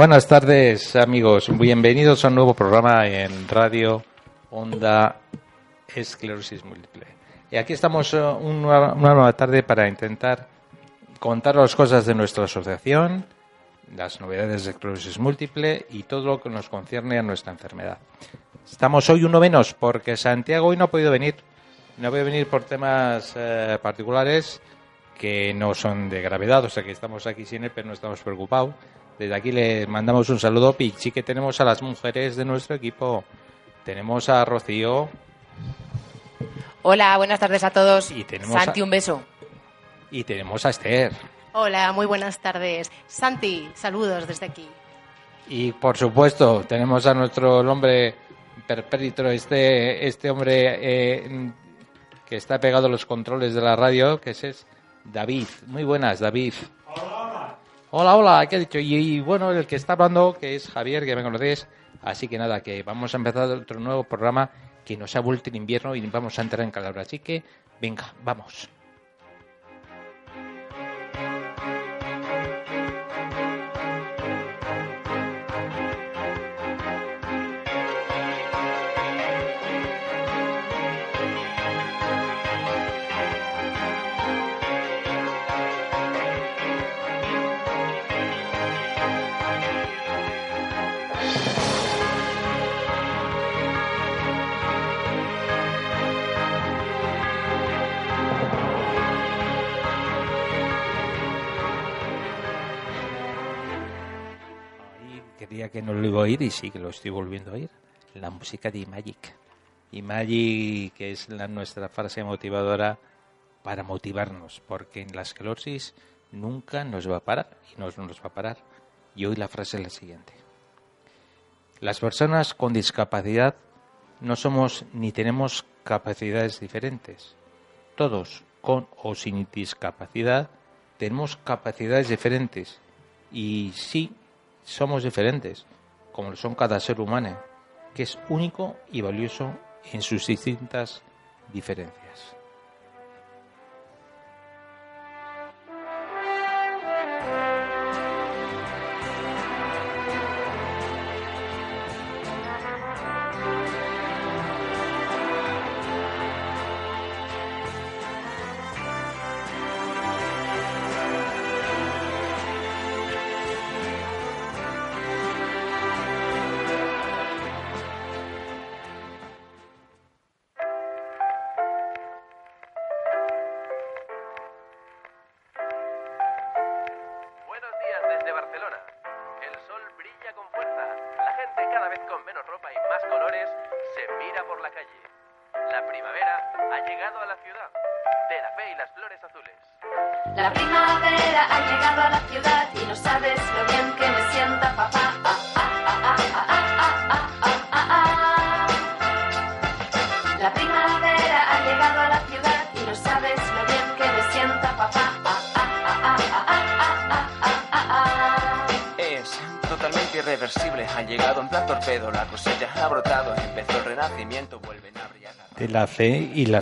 Buenas tardes, amigos. Bienvenidos a un nuevo programa en Radio Onda Esclerosis Múltiple. Y aquí estamos uh, una, nueva tarde para intentar contar las cosas de nuestra asociación, las novedades de esclerosis múltiple y todo lo que nos concierne a nuestra enfermedad. Estamos hoy uno menos porque Santiago hoy no ha podido venir. No ha podido venir por temas eh, particulares que no son de gravedad, o sea que estamos aquí sin él, pero no estamos preocupados. Desde aquí le mandamos un saludo y sí que tenemos a las mujeres de nuestro equipo. Tenemos a Rocío. Hola, buenas tardes a todos. Y tenemos Santi, a- un beso. Y tenemos a Esther. Hola, muy buenas tardes. Santi, saludos desde aquí. Y por supuesto, tenemos a nuestro hombre perpétro, este, este hombre eh, que está pegado a los controles de la radio, que ese es David. Muy buenas, David. Hola, hola, ¿qué ha dicho? Y, bueno, el que está hablando, que es Javier, que me conocéis. Así que nada, que vamos a empezar otro nuevo programa que nos ha vuelto en invierno y vamos a entrar en calor. Así que, venga, vamos. Quería que no lo iba a oír y sí que lo estoy volviendo a oír. La música de Magic. Y Magic, que es la, nuestra frase motivadora para motivarnos, porque en la esclerosis nunca nos va a parar y no nos va a parar. Y hoy la frase es la siguiente. Las personas con discapacidad no somos ni tenemos capacidades diferentes. Todos, con o sin discapacidad, tenemos capacidades diferentes. Y sí, somos diferentes, como lo son cada ser humano, que es único y valioso en sus distintas diferencias.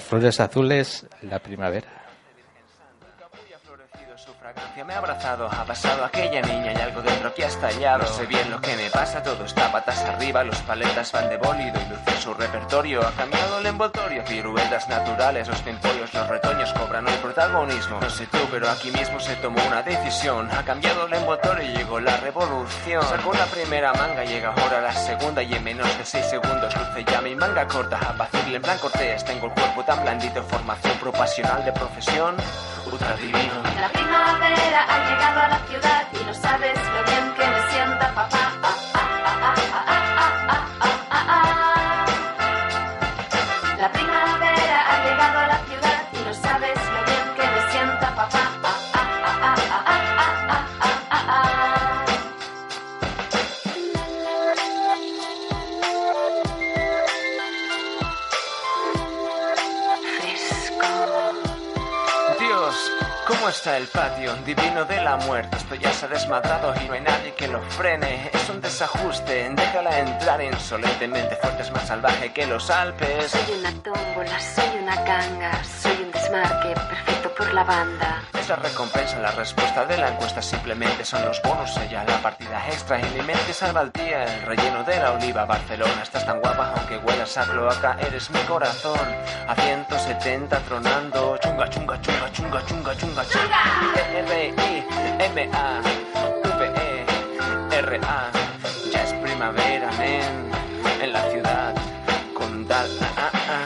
Flores azules, la primavera. Abrazado. Ha pasado aquella niña y algo dentro que ha estallado. Sé bien lo que me pasa, todo está patas arriba. Los paletas van de bólido y luce su repertorio. Ha cambiado el envoltorio, piruetas naturales. Los pimpollos, los retoños cobran el protagonismo. No sé tú, pero aquí mismo se tomó una decisión. Ha cambiado el envoltorio y llegó la revolución. Sacó la primera manga, llega ahora la segunda. Y en menos de seis segundos luce ya mi manga corta. Apacible en plan cortés, tengo el cuerpo tan blandito. Formación profesional de profesión. Ultra divino. La primavera ha llegado a la ciudad y no sabes lo que Divino de la muerte. Esto ya se ha desmadrado y no hay nadie que lo frene. Es un desajuste, déjala entrar insolentemente. Fuerte, es más salvaje que los Alpes. Soy una tómbola, soy una ganga, soy un desmarque perfecto por la banda. Esa recompensa, la respuesta de la encuesta. Simplemente son los bonus, ella la partida extra en mi mente salva el día, el relleno de la oliva, Barcelona, estás tan guapa aunque huelas a cloaca, eres mi corazón, a 170 tronando, chunga, chunga, chunga, chunga, chunga, chunga, chunga, R-I-M-A, V-E-R-A, ya es primavera, men, en la ciudad condal, ah. Ah, ah, ah.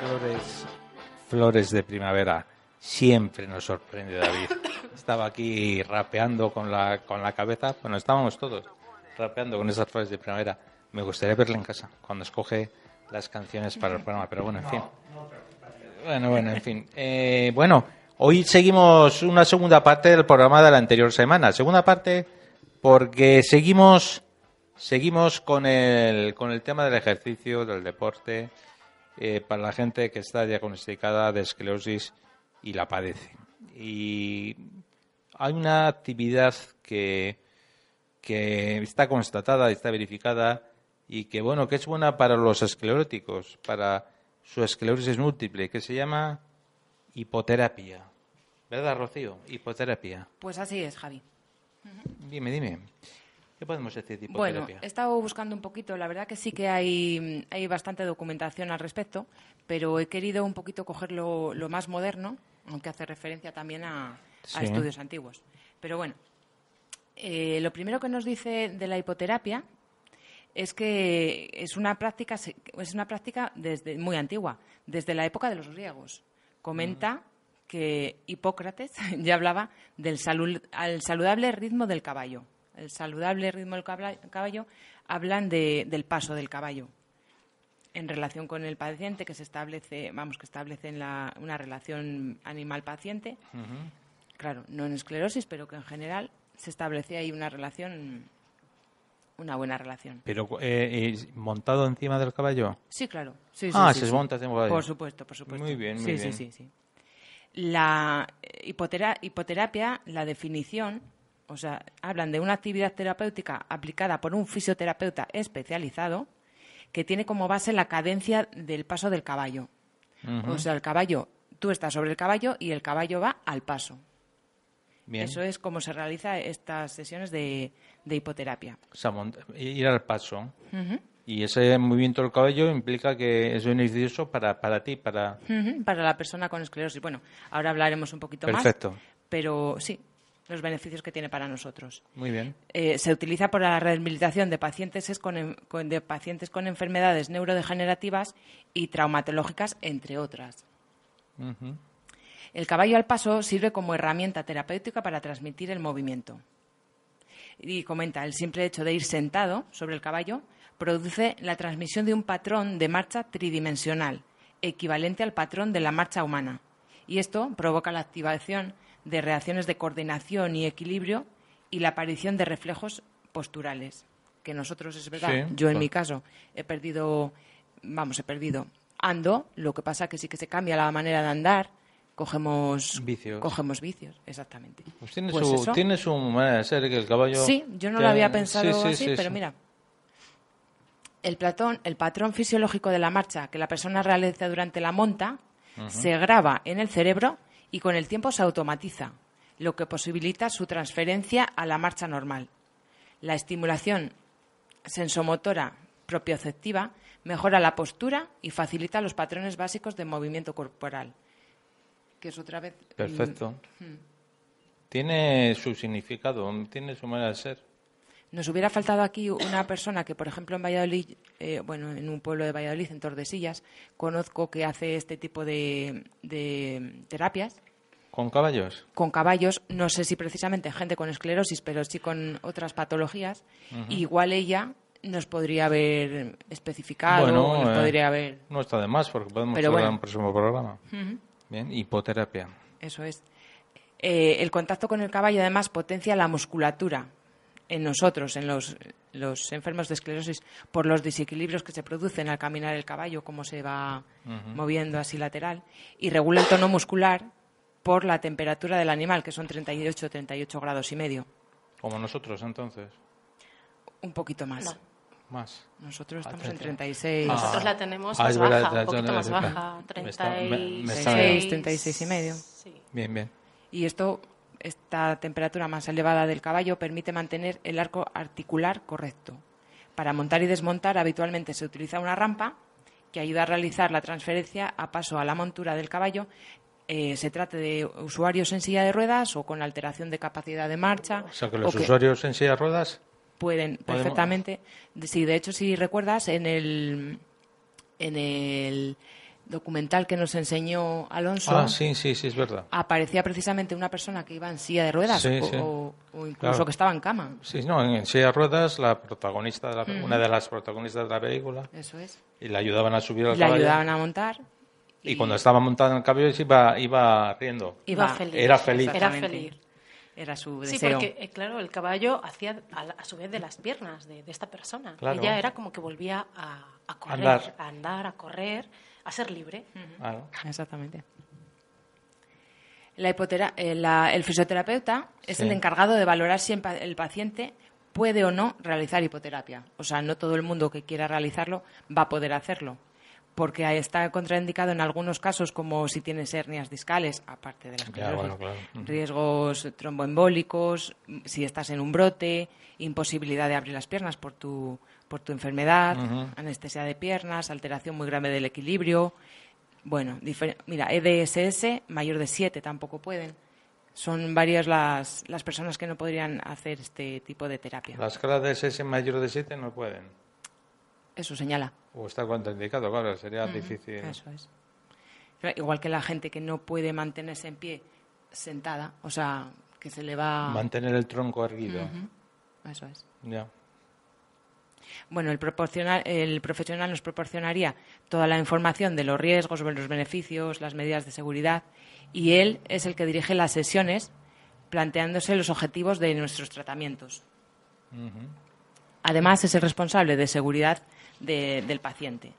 Flores, flores de primavera. Siempre nos sorprende David. Estaba aquí rapeando con la, con la cabeza. Bueno, estábamos todos rapeando con esas flores de primavera. Me gustaría verle en casa cuando escoge las canciones para el programa, pero bueno, en fin. Bueno, bueno, en fin. Eh, bueno, hoy seguimos una segunda parte del programa de la anterior semana. Segunda parte porque seguimos seguimos con el con el tema del ejercicio, del deporte, eh, para la gente que está diagnosticada de esclerosis y la padece. Y hay una actividad que, que está constatada, está verificada y que bueno, que es buena para los escleróticos, para su esclerosis múltiple, que se llama hipoterapia. ¿Verdad, Rocío? Hipoterapia. Pues así es, Javi. Dime, dime. ¿Qué podemos decir de Bueno, hipoterapia? he estado buscando un poquito, la verdad que sí que hay, hay bastante documentación al respecto, pero he querido un poquito coger lo, lo más moderno, aunque hace referencia también a, a estudios antiguos. Pero bueno, eh, lo primero que nos dice de la hipoterapia es que es una práctica es una práctica desde muy antigua, desde la época de los griegos. Comenta que Hipócrates ya hablaba del salu- al saludable ritmo del caballo. El saludable ritmo del caballo hablan de- del paso del caballo en relación con el paciente que se establece, vamos, que establece en la- una relación animal-paciente. Claro, no en esclerosis, pero que en general se establece ahí una relación, una buena relación. Pero eh, montado encima del caballo. Sí, claro. Sí, sí, ah, sí, se monta encima del caballo. Por supuesto, por supuesto. Muy bien, muy bien. Sí, sí, sí. La eh, hipotera- hipoterapia, la definición, o sea, hablan de una actividad terapéutica aplicada por un fisioterapeuta especializado que tiene como base la cadencia del paso del caballo. O sea, el caballo, tú estás sobre el caballo y el caballo va al paso. Bien. Eso es como se realiza estas sesiones de, de hipoterapia. Ir al paso. Y ese movimiento del caballo implica que es beneficioso para, para ti, para... Para la persona con esclerosis. Bueno, ahora hablaremos un poquito más. Perfecto. Pero sí, los beneficios que tiene para nosotros. Muy bien. Eh, se utiliza para la rehabilitación de pacientes, es con, de pacientes con enfermedades neurodegenerativas y traumatológicas, entre otras. El caballo al paso sirve como herramienta terapéutica para transmitir el movimiento. Y comenta, el simple hecho de ir sentado sobre el caballo produce la transmisión de un patrón de marcha tridimensional, equivalente al patrón de la marcha humana. Y esto provoca la activación de reacciones de coordinación y equilibrio y la aparición de reflejos posturales. Que nosotros, es verdad, Sí, yo en pues- mi caso he perdido, vamos, he perdido, ando, lo que pasa que sí que se cambia la manera de andar, cogemos Vicios. cogemos vicios, exactamente. Pues tiene, Pues su, tiene su manera de ser, que el caballo... Sí, yo no lo había pensado sí, sí, así, sí, pero mira. El, platón, el patrón fisiológico de la marcha que la persona realiza durante la monta se graba en el cerebro y con el tiempo se automatiza, lo que posibilita su transferencia a la marcha normal. La estimulación sensomotora propioceptiva mejora la postura y facilita los patrones básicos de movimiento corporal. Que es otra vez. mm, Perfecto. Tiene su significado, tiene su manera de ser. Nos hubiera faltado aquí una persona que, por ejemplo, en Valladolid, eh, bueno, en un pueblo de Valladolid, en Tordesillas, conozco que hace este tipo de, de terapias ¿Con caballos? con caballos, no sé si precisamente gente con esclerosis, pero sí con otras patologías. Igual ella nos podría haber especificado, Bueno, nos eh, podría haber... No está de más, porque podemos hablar bueno. en un próximo programa. Bien, hipoterapia. Eso es. Eh, el contacto con el caballo, además, potencia la musculatura. en nosotros, en los, los enfermos de esclerosis, por los desequilibrios que se producen al caminar el caballo, cómo se va moviendo así lateral, y regula el tono muscular por la temperatura del animal, que son 38 38 grados y medio. Como nosotros, entonces. Un poquito más. No. Más. Nosotros Ah, estamos en 30. 36, Nosotros la tenemos Ah, más verdad, baja, un poquito más baja, me está- me- me 36, está- 36 y medio. Sí. Bien, bien. Y esto, esta temperatura más elevada del caballo permite mantener el arco articular correcto. Para montar y desmontar habitualmente se utiliza una rampa que ayuda a realizar la transferencia a paso a la montura del caballo, eh, se trate de usuarios en silla de ruedas o con alteración de capacidad de marcha. O sea, que o los que usuarios en silla de ruedas. Pueden podemos- perfectamente. Sí, de hecho, si recuerdas, en el, en el documental que nos enseñó Alonso, Ah, sí, sí, sí, es verdad. aparecía precisamente una persona que iba en silla de ruedas Sí, o, sí. o- o incluso Claro. que estaba en cama. Sí, no, en silla de ruedas, la protagonista, de la- una de las protagonistas de la película, Eso es. y le ayudaban a subir al caballo. ayudaban a montar. Y cuando estaba montada en el caballo iba, iba riendo. Iba feliz. Era feliz. Era Exactamente. feliz. Era su Sí, deseo. porque, eh, claro, el caballo hacía a, la- a su vez de las piernas de, de esta persona. Claro. Ella era como que volvía a, a correr, Andar. a andar, a correr, a ser libre. Claro. Exactamente. La hipotera- eh, la- el fisioterapeuta es Sí. el encargado de valorar si el pa- el paciente puede o no realizar hipoterapia. O sea, no todo el mundo que quiera realizarlo va a poder hacerlo, porque ahí está contraindicado en algunos casos, como si tienes hernias discales, aparte de las Ya, bueno, claro. Riesgos tromboembólicos, si estás en un brote, imposibilidad de abrir las piernas por tu, por tu enfermedad, anestesia de piernas, alteración muy grave del equilibrio. Bueno, mira, EDSS mayor de 7 tampoco pueden. Son varias las, las personas que no podrían hacer este tipo de terapia. La escala de SS mayor de 7 no pueden. Eso señala. O está contraindicado, claro, sería difícil. Eso es. Pero Igual que la gente que no puede mantenerse en pie sentada, o sea, que se le va... Mantener el tronco erguido. Eso es. Ya. Bueno, el, proporcional- el profesional nos proporcionaría toda la información de los riesgos, los beneficios, las medidas de seguridad y él es el que dirige las sesiones planteándose los objetivos de nuestros tratamientos. Además, es el responsable de seguridad de- del paciente.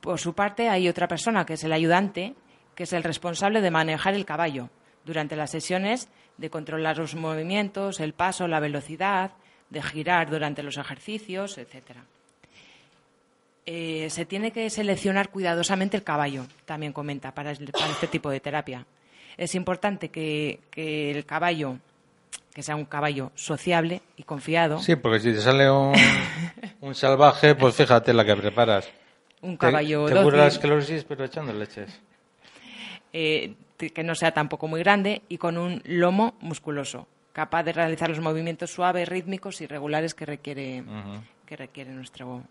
Por su parte, hay otra persona que es el ayudante, que es el responsable de manejar el caballo durante las sesiones, de controlar los movimientos, el paso, la velocidad, de girar durante los ejercicios, etcétera. Eh, se tiene que seleccionar cuidadosamente el caballo, también comenta, para, es- para este tipo de terapia. Es importante que, que el caballo, que sea un caballo sociable y confiado, Sí, porque si te sale un, un salvaje, pues fíjate la que preparas. un Te- caballo te, cura la esclerosis, pero echando leches. eh, que no sea tampoco muy grande y con un lomo musculoso, capaz de realizar los movimientos suaves, rítmicos y regulares que requiere, que requiere nuestro,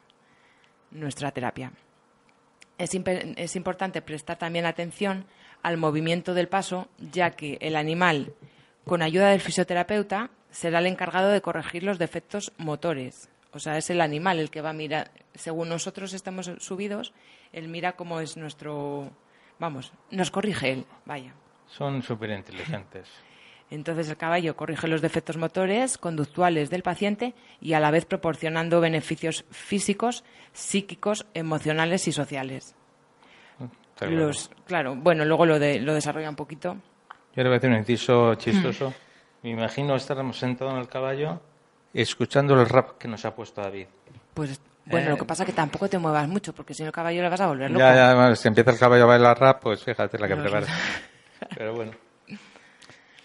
nuestra terapia. Es, es importante prestar también atención al movimiento del paso, ya que el animal, con ayuda del fisioterapeuta, será el encargado de corregir los defectos motores. O sea, es el animal el que va a mirar, según nosotros estamos subidos, él mira cómo es nuestro... Vamos, nos corrige él, vaya. Son súper inteligentes. Entonces el caballo corrige los defectos motores, conductuales del paciente y a la vez proporcionando beneficios físicos, psíquicos, emocionales y sociales. Los, claro, bueno, luego lo, de, lo desarrolla un poquito. Yo le voy a hacer un inciso chistoso. Me imagino estarmos sentados en el caballo escuchando el rap que nos ha puesto David. Pues bueno, Eh. lo que pasa es que tampoco te muevas mucho, porque si no el caballo le vas a volver loco. Ya, ya, bueno, si empieza el caballo a bailar rap, pues fíjate la que No, preparas. Pero bueno.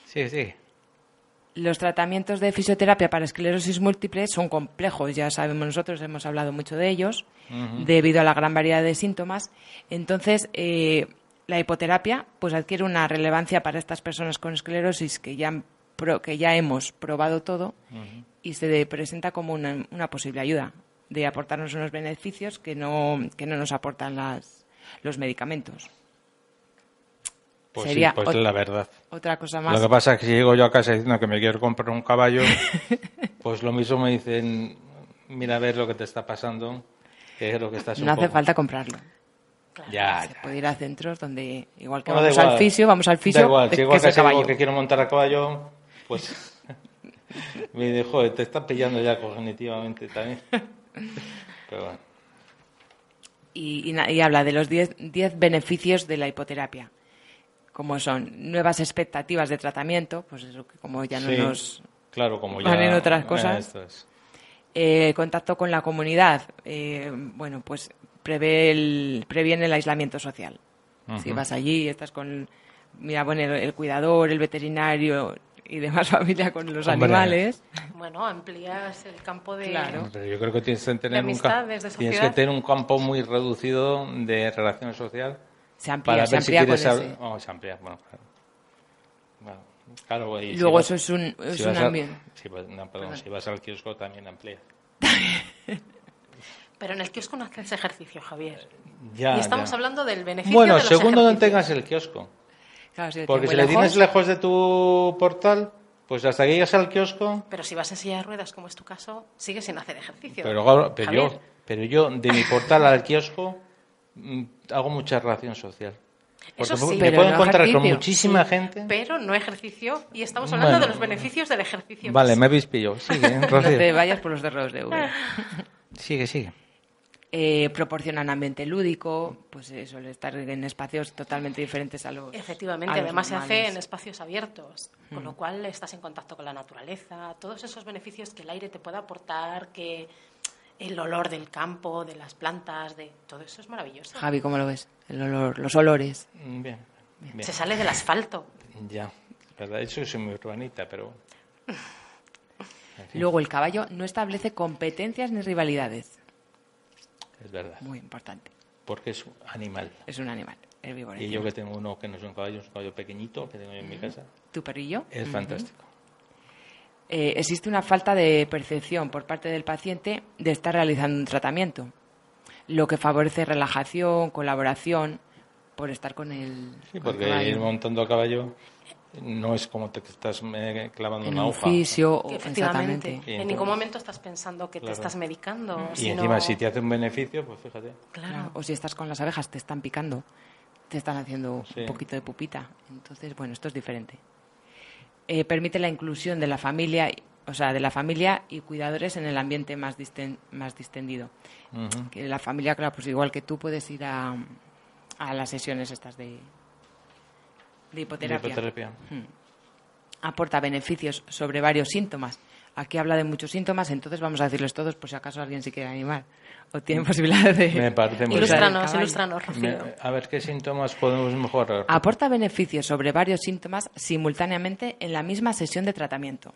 Sí, sí. Los tratamientos de fisioterapia para esclerosis múltiple son complejos, ya sabemos nosotros, hemos hablado mucho de ellos, debido a la gran variedad de síntomas. Entonces, eh, la hipoterapia pues adquiere una relevancia para estas personas con esclerosis que ya, que ya hemos probado todo y se presenta como una, una posible ayuda de aportarnos unos beneficios que no, que no nos aportan las, los medicamentos. Pues Sería sí, pues la verdad. Otra cosa más. Lo que pasa es que si llego yo a casa diciendo que me quiero comprar un caballo, pues lo mismo me dicen, mira a ver lo que te está pasando, que es lo que estás no hace poco- falta comprarlo. Ya, Se ya. puede ir a centros donde, igual que Bueno, da vamos igual. al fisio, vamos al Da fisio, igual, de- si llego que digo caballo. que quiero montar a caballo, pues Me dijo, te está pillando ya cognitivamente también. Pero bueno. y, y na- y habla de los 10 10 beneficios de la hipoterapia, como son nuevas expectativas de tratamiento, pues eso que como ya no Sí, nos... claro, como ya... van en otras eh, cosas. eh, contacto con la comunidad, eh, bueno, pues prevé el, previene el aislamiento social. Si vas allí, estás con, mira, bueno, el, el cuidador, el veterinario y demás familia con los Hombre. animales. Bueno, amplías el campo de... Claro. Pero yo creo que tienes que tener, un, tienes que tener un campo muy reducido de relación social Se amplía, para se si amplía con ese. oh, se amplía, bueno, claro. Bueno, claro, y si Luego vas- eso es un, es si un ambiente. si vas- no, perdón, si vas al kiosco también amplía. Pero en el kiosco no haces ejercicio, Javier. Ya, y estamos ya. hablando del beneficio Bueno, de los según donde tengas el kiosco. Claro, si lo Porque si le tienes lejos, de tu portal, pues hasta que llegas al kiosco... Pero si vas en silla de ruedas, como es tu caso, sigues sin hacer ejercicio. Pero, yo, pero yo, de mi portal al kiosco, mm, hago mucha relación social. Porque Eso me- sí. me Pero puedo no encontrar con ejercicio. muchísima Sí, gente. Pero no ejercicio. Y estamos hablando Bueno. de los beneficios del ejercicio. Vale, me habéis pillado. Sigue, no te vayas por los derrodos de V. Sigue, sigue. Eh, proporcionan ambiente lúdico, pues eso, el estar en espacios totalmente diferentes a los. Efectivamente, a los además se hace en espacios abiertos, con lo cual estás en contacto con la naturaleza, todos esos beneficios que el aire te puede aportar, que el olor del campo, de las plantas, de todo eso es maravilloso. Javi, ¿cómo lo ves? El olor, los olores. Mm, Bien, bien. Se sale del asfalto. Ya. verdad, eso soy muy urbanita, pero... Luego, el caballo no establece competencias ni rivalidades. Es verdad. Muy importante. Porque es un animal. Es un animal, herbívoro. Y yo que tengo uno que no es un caballo, es un caballo pequeñito que tengo yo en mi casa, ¿Tu perrillo? es Ujú. fantástico. Eh, existe una falta de percepción por parte del paciente de estar realizando un tratamiento, lo que favorece relajación, colaboración, por estar con el, Sí, con el porque caballo. ir montando a caballo no es como te estás eh, clavando en una un hoja. fisio, o- Que efectivamente, en ningún momento estás pensando que Claro. te estás medicando. Y sino- encima, si te hace un beneficio, pues fíjate. Claro. Claro, O si estás con las abejas, te están picando, te están haciendo Sí. un poquito de pupita. Entonces, bueno, esto es diferente. Eh, permite la inclusión de la familia, o sea, de la familia y cuidadores en el ambiente más, disten- más distendido. Que la familia, claro, pues igual que tú puedes ir a, a las sesiones estas de, de hipoterapia. Hipoterapia. Aporta beneficios sobre varios síntomas. Aquí habla de muchos síntomas, entonces vamos a decirles todos por si acaso alguien se quiere animar o tiene posibilidad de... Me parece muy Rocío. Me- a ver, ¿qué síntomas podemos mejorar? Aporta beneficios sobre varios síntomas simultáneamente en la misma sesión de tratamiento.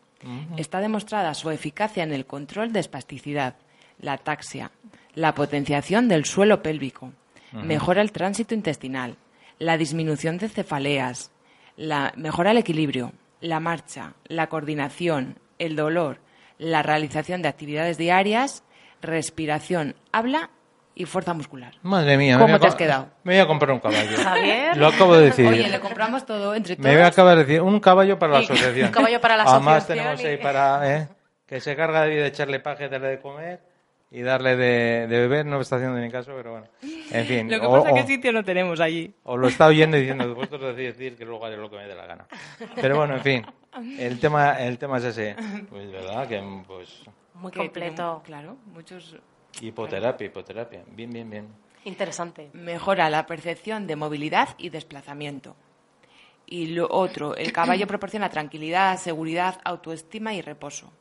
Está demostrada su eficacia en el control de espasticidad, la ataxia, la potenciación del suelo pélvico, mejora el tránsito intestinal, la disminución de cefaleas, la, mejora el equilibrio, la marcha, la coordinación, el dolor, la realización de actividades diarias, respiración, habla y fuerza muscular. Madre mía. me ¿Cómo voy a te has quedado? Me voy a comprar un caballo. Javier. Lo acabo de decir. Oye, le compramos todo entre todos. Me voy a acabar de decir, un caballo para la asociación. un caballo para la Además asociación tenemos y- ahí para, ¿eh? que se carga de, de echarle paje, darle de comer y darle de, de beber. No me está haciendo ni caso, pero bueno. En fin. Lo que o, pasa es que sitio no tenemos allí. o lo está oyendo y diciendo, vosotros decís decir que luego haré lo que me dé la gana. Pero bueno, en fin. El tema, el tema es ese. Pues verdad que, pues, Muy completo. Claro, muchos... hipoterapia, hipoterapia. Bien, bien, bien. Interesante. Mejora la percepción de movilidad y desplazamiento. Y lo otro, el caballo proporciona tranquilidad, seguridad, autoestima y reposo.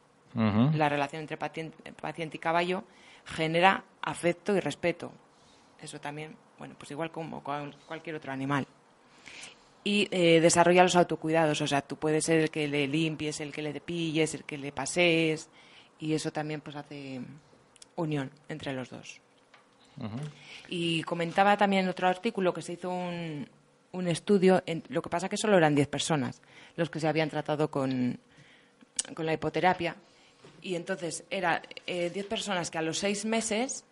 La relación entre paciente, paciente y caballo genera afecto y respeto. Eso también, bueno, pues igual como cual- cualquier otro animal. Y eh, desarrolla los autocuidados, o sea, tú puedes ser el que le limpies, el que le pilles, el que le pasees, y eso también pues hace unión entre los dos. Y comentaba también en otro artículo que se hizo un, un estudio, en- lo que pasa que solo eran 10 personas los que se habían tratado con, con la hipoterapia. Y entonces eran 10 personas que a los seis meses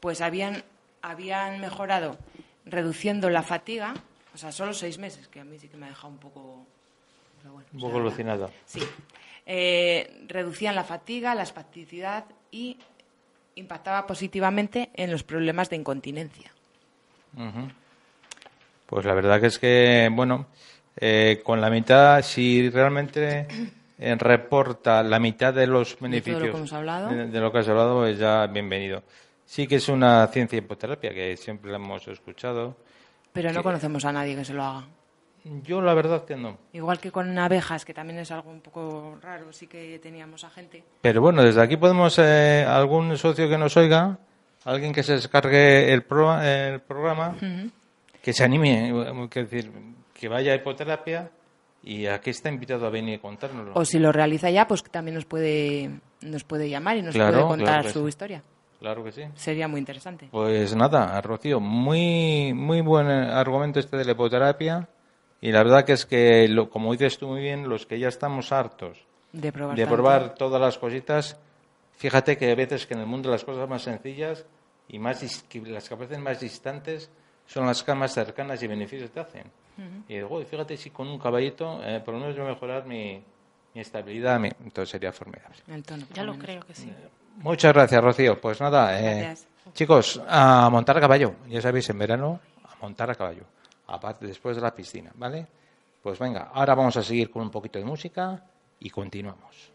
pues habían, habían mejorado reduciendo la fatiga, o sea, solo seis meses, que a mí sí que me ha dejado un poco... pero bueno, Un o poco sea, alucinado. Sí. Eh, reducían la fatiga, la espasticidad y impactaba positivamente en los problemas de incontinencia. Ujú. Pues la verdad que es que, bueno, eh, con la mitad, si realmente eh, reporta la mitad de los De beneficios lo que hablado. de, de lo que has hablado, pues ya bienvenido. Sí que es una ciencia hipoterapia que siempre la hemos escuchado. Pero no que- conocemos a nadie que se lo haga. Yo la verdad que no. Igual que con abejas, que también es algo un poco raro, sí que teníamos a gente. Pero bueno, desde aquí podemos, eh, algún socio que nos oiga, alguien que se descargue el, pro- el programa, que se anime, eh, que decir, que vaya a hipoterapia y aquí está invitado a venir y contárnoslo. O si lo realiza ya, pues también nos puede, nos puede llamar y nos Claro, puede contar claro su sí. historia. Claro que sí. Sería muy interesante. Pues nada, Rocío, muy, muy buen eh, argumento este de la hipoterapia. Y la verdad que es que, lo, como dices tú muy bien, los que ya estamos hartos De probar. de tanto. probar todas las cositas, fíjate que a veces que en el mundo las cosas más sencillas y más las que parecen más distantes son las que más cercanas y beneficios te hacen. Y digo, "Uy, fíjate si con un caballito, eh, por lo menos a mejorar mi, mi estabilidad, mi-". entonces sería formidable. El tono, Ya lo menos. creo que sí. Muchas gracias, Rocío. Pues nada, eh, chicos, a montar a caballo. Ya sabéis, en verano, a montar a caballo. Aparte, después de la piscina, ¿vale? Pues venga, ahora vamos a seguir con un poquito de música y continuamos.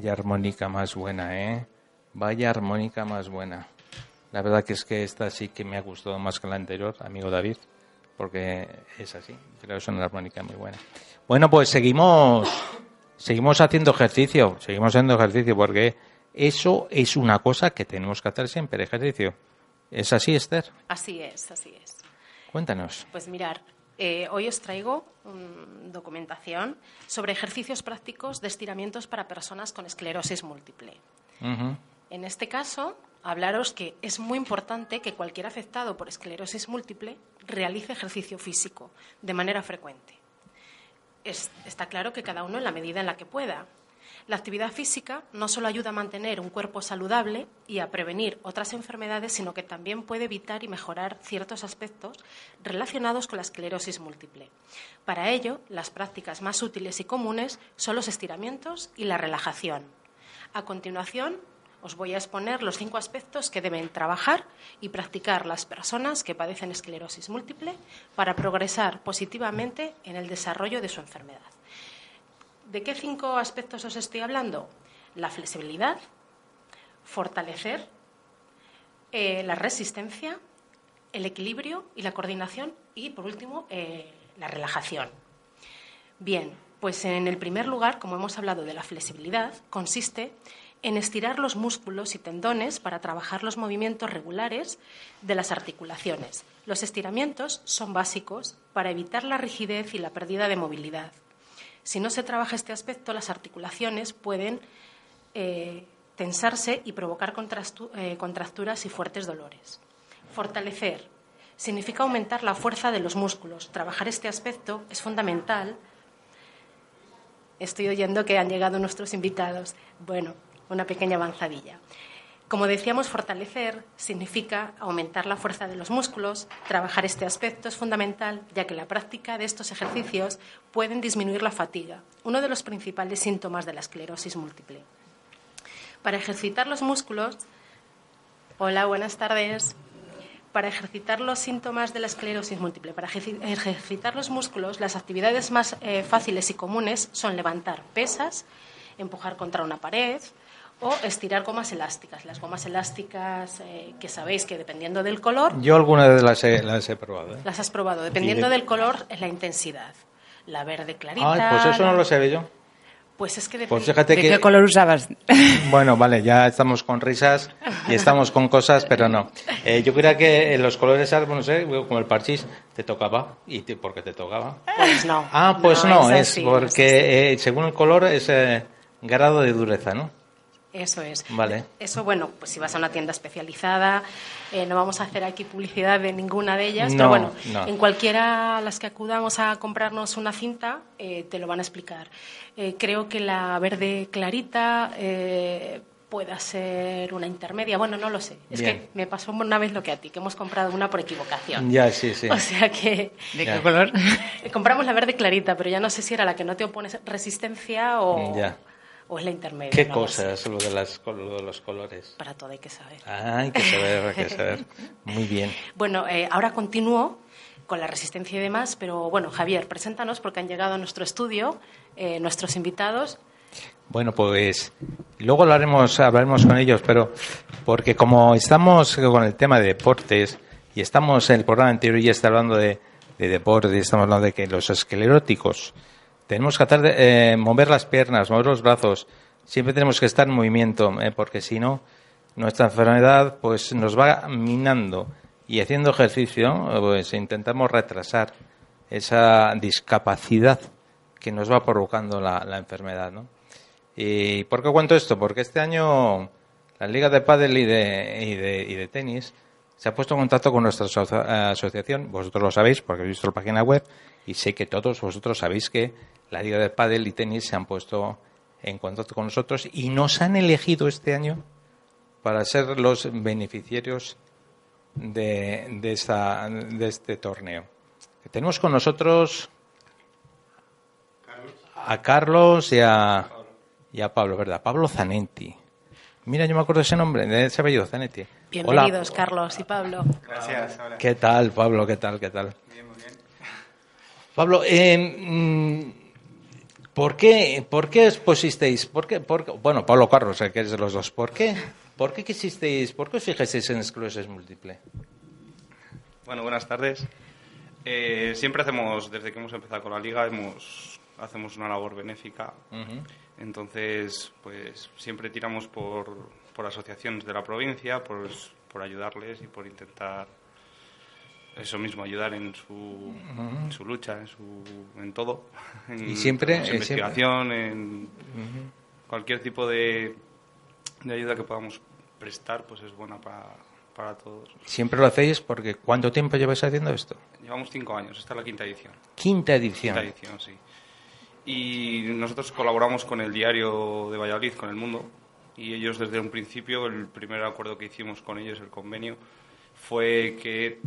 Vaya armónica más buena, ¿eh? Vaya armónica más buena. La verdad que es que esta sí que me ha gustado más que la anterior, amigo David, porque es así. Creo que es una armónica muy buena. Bueno, pues seguimos, seguimos haciendo ejercicio, seguimos haciendo ejercicio porque Eso es una cosa que tenemos que hacer siempre, ejercicio. ¿Es así, Esther? Así es, así es. Cuéntanos. Pues mirar, eh, hoy os traigo mm, documentación sobre ejercicios prácticos de estiramientos para personas con esclerosis múltiple. En este caso, hablaros que es muy importante que cualquier afectado por esclerosis múltiple realice ejercicio físico de manera frecuente. Es- está claro que cada uno en la medida en la que pueda. La actividad física no solo ayuda a mantener un cuerpo saludable y a prevenir otras enfermedades, sino que también puede evitar y mejorar ciertos aspectos relacionados con la esclerosis múltiple. Para ello, las prácticas más útiles y comunes son los estiramientos y la relajación. A continuación, os voy a exponer los cinco aspectos que deben trabajar y practicar las personas que padecen esclerosis múltiple para progresar positivamente en el desarrollo de su enfermedad. ¿De qué cinco aspectos os estoy hablando? La flexibilidad, fortalecer, eh, la resistencia, el equilibrio y la coordinación y, por último, eh, la relajación. Bien, pues en el primer lugar, como hemos hablado de la flexibilidad, consiste en estirar los músculos y tendones para trabajar los movimientos regulares de las articulaciones. Los estiramientos son básicos para evitar la rigidez y la pérdida de movilidad. Si no se trabaja este aspecto, las articulaciones pueden eh, tensarse y provocar eh, contracturas y fuertes dolores. Fortalecer significa aumentar la fuerza de los músculos. Trabajar este aspecto es fundamental Estoy oyendo que han llegado nuestros invitados. Bueno, una pequeña avanzadilla. Como decíamos, fortalecer significa aumentar la fuerza de los músculos. Trabajar este aspecto es fundamental, ya que la práctica de estos ejercicios pueden disminuir la fatiga, uno de los principales síntomas de la esclerosis múltiple. Para ejercitar los músculos, hola, buenas tardes. Para ejercitar los síntomas de la esclerosis múltiple, para ejerci- ejercitar los músculos, las actividades más eh, fáciles y comunes son levantar pesas, empujar contra una pared o estirar gomas elásticas. Las gomas elásticas eh, que sabéis que dependiendo del color, Yo alguna de las he, las he probado. ¿eh? las has probado. Dependiendo de- del color es la intensidad. La verde clarita. Ay, pues eso no lo sé yo. Pues es que Pues depende. fíjate ¿De que... qué color usabas? Bueno, vale, ya estamos con risas y estamos con cosas, pero no. Eh, yo creía que en los colores no sé, como el parchís, te tocaba. ¿Y te- por qué te tocaba? Pues no. Ah, pues no, es, así, no es así. porque eh, según el color es eh, grado de dureza, ¿no? Eso es. Vale. Eso, bueno, pues si vas a una tienda especializada, eh, no vamos a hacer aquí publicidad de ninguna de ellas, No, pero bueno, no. en cualquiera a las que acudamos a comprarnos una cinta, eh, te lo van a explicar. Eh, creo que la verde clarita eh, pueda ser una intermedia, bueno, no lo sé. Es Bien. que me pasó una vez lo que a ti, que hemos comprado una por equivocación. Ya, sí, sí. O sea que ¿De qué color? compramos la verde clarita, pero ya no sé si era la que no te opones resistencia o, Ya. O es la intermedia. ¿Qué no lo cosas lo de, las, lo de los colores? Para todo hay que saber. Ah, hay que saber, hay que saber. Muy bien. Bueno, eh, ahora continúo con la resistencia y demás, pero bueno, Javier, preséntanos porque han llegado a nuestro estudio eh, nuestros invitados. Bueno, pues luego hablaremos, hablaremos con ellos, pero porque como estamos con el tema de deportes y estamos en el programa anterior ya está hablando de, de deporte, y estamos hablando de que los escleróticos tenemos que tratar de eh, mover las piernas, mover los brazos, siempre tenemos que estar en movimiento, eh, porque si no, nuestra enfermedad pues nos va minando y haciendo ejercicio, pues intentamos retrasar esa discapacidad que nos va provocando la, enfermedad, ¿no? ¿Y por qué cuento esto? Porque este año la Liga de Pádel y de, y de, y de Tenis se ha puesto en contacto con nuestra aso- asociación. Vosotros lo sabéis porque habéis visto la página web y sé que todos vosotros sabéis que la Liga de Pádel y Tenis se han puesto en contacto con nosotros y nos han elegido este año para ser los beneficiarios de, de, esta, de este torneo. Tenemos con nosotros a Carlos y a, y a Pablo, ¿verdad? Pablo Zanetti. Mira, yo me acuerdo de ese nombre, de ese apellido, Zanetti. Bienvenidos, Hola. Carlos y Pablo. Gracias, hola. ¿Qué tal, Pablo? ¿Qué tal? ¿Qué tal? Bien, muy bien. Pablo, eh, mm, ¿por qué, por qué os pusisteis? ¿Por qué, por qué- bueno, Pablo Carlos, que es de los dos. ¿Por qué? ¿Por qué quisisteis? ¿Por qué os fijasteis en esclerosis múltiple? Bueno, buenas tardes. Eh, siempre hacemos, desde que hemos empezado con la liga, hemos hacemos una labor benéfica. Entonces, pues siempre tiramos por, por asociaciones de la provincia, por, por ayudarles y por intentar eso mismo, ayudar en su, en su lucha, en, su, en todo. En, Y siempre- en su eh, investigación, en cualquier tipo de, de ayuda que podamos prestar, pues es buena para, para todos. Siempre lo hacéis porque ¿cuánto tiempo lleváis haciendo esto? Llevamos cinco años, esta es la quinta edición. Quinta edición. Quinta edición, sí. Y nosotros colaboramos con el diario de Valladolid, con El Mundo, y ellos desde un principio, el primer acuerdo que hicimos con ellos, el convenio, fue que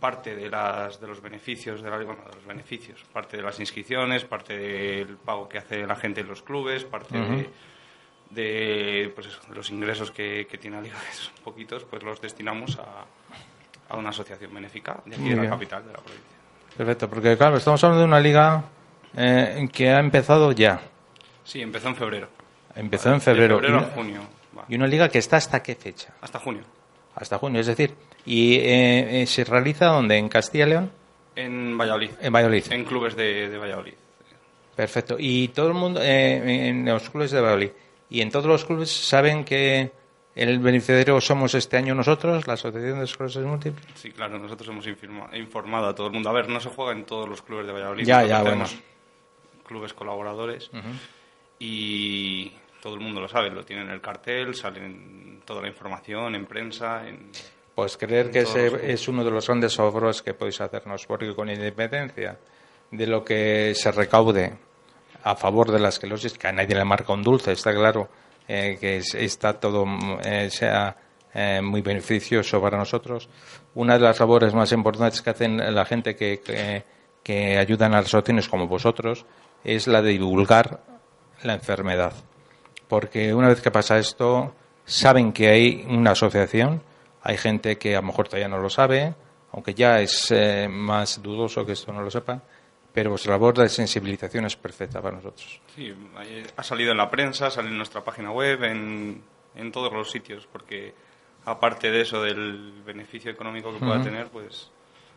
parte de, las, de los beneficios, de, la- bueno, de los beneficios, parte de las inscripciones, parte del pago que hace la gente en los clubes, parte de, de, pues eso, de los ingresos que, que tiene la liga, que son poquitos, pues los destinamos a, a una asociación benéfica de aquí Muy de la bien. capital de la provincia. Perfecto, porque claro, estamos hablando de una liga eh, que ha empezado ya. Sí, empezó en febrero. Empezó en De febrero. febrero y, a junio. y una liga que está hasta qué fecha? Hasta junio. Hasta junio, es decir, y eh, eh, se realiza donde en Castilla y León, En Valladolid. en Valladolid. En clubes de, de Valladolid. Perfecto. Y todo el mundo eh, en los clubes de Valladolid y en todos los clubes saben que el beneficiario somos este año nosotros, la Asociación de Esclerosis Múltiple. Sí, claro, nosotros hemos informa- informado a todo el mundo. A ver, no se juega en todos los clubes de Valladolid. Ya, ya, tenemos clubes colaboradores y todo el mundo lo sabe, lo tiene en el cartel, sale en toda la información, en prensa, en... Pues creer que ese es uno de los grandes favores que podéis hacernos, porque con independencia de lo que se recaude a favor de la esclerosis, que a nadie le marca un dulce, está claro, eh, que es- está todo eh, sea eh, muy beneficioso para nosotros. Una de las labores más importantes que hacen la gente que, que, que ayudan a las asociaciones como vosotros es la de divulgar la enfermedad porque una vez que pasa esto, saben que hay una asociación, hay gente que a lo mejor todavía no lo sabe, aunque ya es eh, más dudoso que esto no lo sepa, pero vuestra labor de sensibilización es perfecta para nosotros. Sí, ha salido en la prensa, sale en nuestra página web, en, en todos los sitios, porque aparte de eso, del beneficio económico que pueda tener, pues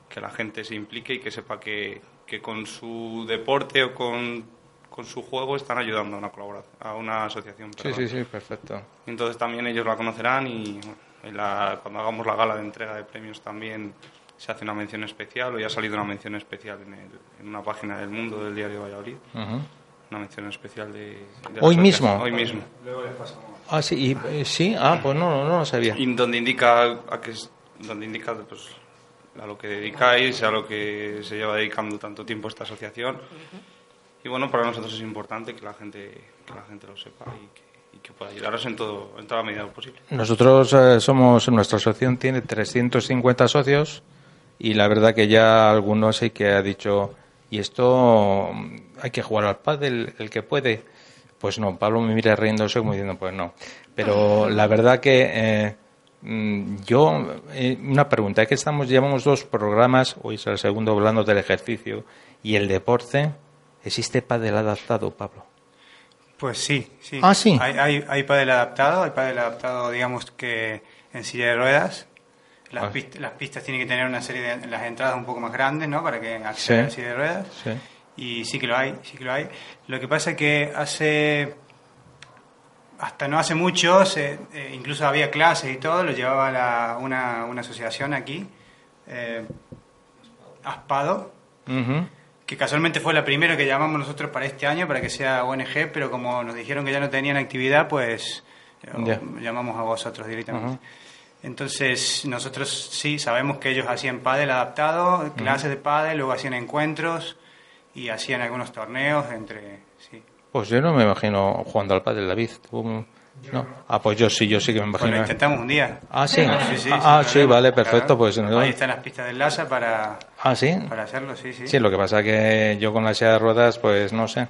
que la gente se implique y que sepa que, que con su deporte o con, con su juego están ayudando a una colaboración, a una asociación. Sí, perdón. sí, sí, perfecto. Entonces también ellos la conocerán y bueno, en la- cuando hagamos la gala de entrega de premios también se hace una mención especial o ya ha salido una mención especial en, el- en una página del mundo del diario Valladolid. Ujú. Una mención especial de... de ¿Hoy mismo? Hoy mismo. Ah, sí, y, eh, sí, ah, pues no, no, no lo sabía. Y donde indica a qué es, donde indica pues a lo que dedicáis, a lo que se lleva dedicando tanto tiempo esta asociación. Y bueno, para nosotros es importante que la gente, que la gente lo sepa y que, y que pueda ayudaros en todo, en toda medida posible. Nosotros eh, somos, nuestra asociación tiene 350 socios y la verdad que ya algunos hay que ha dicho, y esto mm, hay que jugar al pádel, el que puede. Pues no, Pablo me mira riéndose como diciendo, pues no. Pero la verdad que eh, mm, yo, eh, una pregunta, es que estamos, llevamos dos programas, hoy es el segundo hablando del ejercicio y el deporte. ¿Existe pádel adaptado, Pablo? Pues sí, sí. Ah, sí. Hay, hay, hay pádel adaptado, hay pádel adaptado, digamos que en silla de ruedas. Las, Ah. pist- las pistas tienen que tener una serie de las entradas un poco más grandes, ¿no? Para que accedan a la silla de ruedas. Sí. Y sí que lo hay, sí que lo hay. Lo que pasa es que hace hasta no hace mucho, se- eh, incluso había clases y todo, lo llevaba la- una, una asociación aquí, eh, Aspado, Ujú. Que casualmente fue la primera que llamamos nosotros para este año, para que sea ONG, pero como nos dijeron que ya no tenían actividad, pues Ya. llamamos a vosotros directamente. Ajá. Entonces, nosotros sí sabemos que ellos hacían pádel adaptado, clases de pádel, luego hacían encuentros y hacían algunos torneos entre... Sí. Pues yo no me imagino jugando al pádel, David. ¿Tú, no? Ah, pues yo sí, yo sí que me imagino. Bueno, intentamos un día. Ah, sí. Sí, sí, ah, sí, vale, perfecto. claro. Pues no- Ahí están las pistas de Laza para, Ah, sí. para hacerlo, sí, sí. Sí, lo que pasa que yo con la silla de ruedas, pues no sé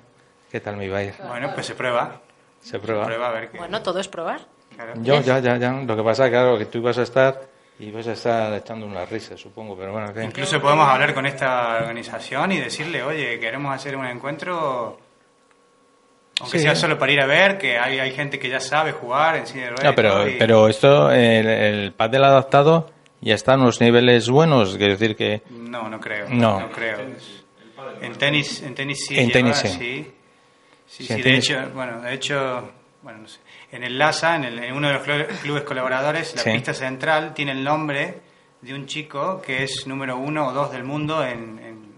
qué tal me iba a ir. Bueno, pues se prueba. Se prueba. Prueba a ver qué... Bueno, todo es probar. claro. Yo, ya, ya, ya. Lo que pasa, claro, que tú ibas a estar y ibas a estar echando una risa, supongo, pero bueno, en fin. Incluso podemos hablar con esta organización y decirle, oye, queremos hacer un encuentro, aunque Sí. sea solo para ir a ver, que hay, hay gente que ya sabe jugar en cine de ruedas No, pero, y- pero esto, el, el pádel adaptado ya está en unos niveles buenos, quiero decir que... No, no creo. No. creo. Es- En tenis, en tenis sí. En lleva, tenis sí. sí. Sí, Sí, sí, en de tenis- hecho, bueno, de hecho, bueno, no sé. En el LASA, en, el- en uno de los clu- clubes colaboradores, la Sí. pista central tiene el nombre de un chico que es número uno o dos del mundo en, en-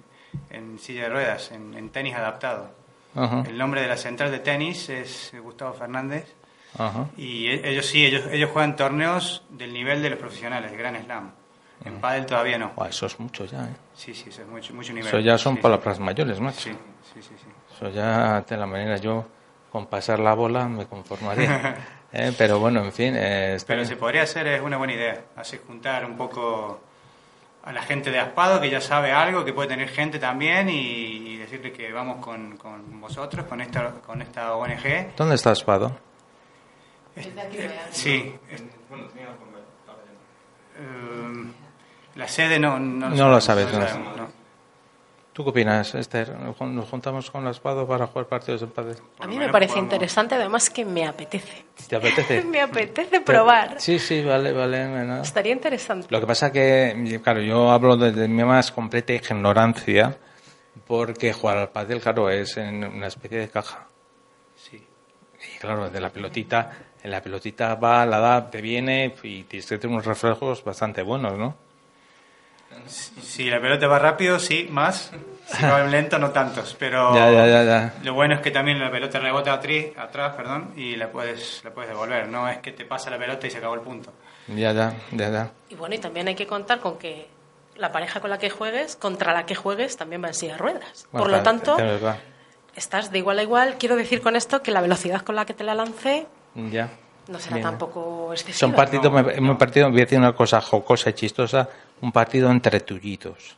en silla de ruedas, en, en tenis adaptado. Ajá, El nombre de la central de tenis es Gustavo Fernández. ajá. Y e- ellos sí, ellos, ellos juegan torneos del nivel de los profesionales, de Grand Slam. En pádel todavía no. Buah, eso es mucho ya, ¿eh? Sí, sí, eso es mucho, mucho nivel. Eso ya son Sí, palabras mayores, macho. Sí, sí, sí. sí. Eso ya de la manera yo con pasar la bola me conformaría. Eh, Pero bueno, en fin. eh, está Pero se podría hacer, es una buena idea. Así juntar un poco a la gente de Aspado que ya sabe algo, que puede tener gente también y, y decirle que vamos con, con vosotros, con esta, con esta ONG. ¿Dónde está Espado? Sí. Eh, la sede no, no, No lo sabes, no no. sabemos, no. ¿Tú qué opinas, Esther? ¿Nos juntamos con la Espado para jugar partidos de pádel? A mí me parece podemos- interesante, además que me apetece. ¿Te apetece? Me apetece probar. Sí, sí, vale, vale. bueno. Estaría interesante. Lo que pasa que, claro, yo hablo desde mi más completa ignorancia, porque jugar al pádel, claro, es en una especie de caja. Sí. Y claro, de la pelotita, en la pelotita va, la da, te viene y tienes que tener unos reflejos bastante buenos, ¿no? Si la pelota va rápido, sí, más. Si va lento, no tantos. Pero Ya, ya, ya, ya. lo bueno es que también la pelota rebota atri- atrás perdón, y la puedes, la puedes devolver. No es que te pasa la pelota y se acabó el punto. Ya, ya, ya, ya. Y bueno, y también hay que contar con que la pareja con la que juegues, contra la que juegues, también va en silla de ruedas. Bueno, Por lo tanto, estás de igual a igual. Quiero decir con esto que la velocidad con la que te la lancé Ya. No será Bien. tampoco excesiva. Son partidos, no, me- un partido, voy a decir una cosa jocosa y chistosa, un partido entre tullidos.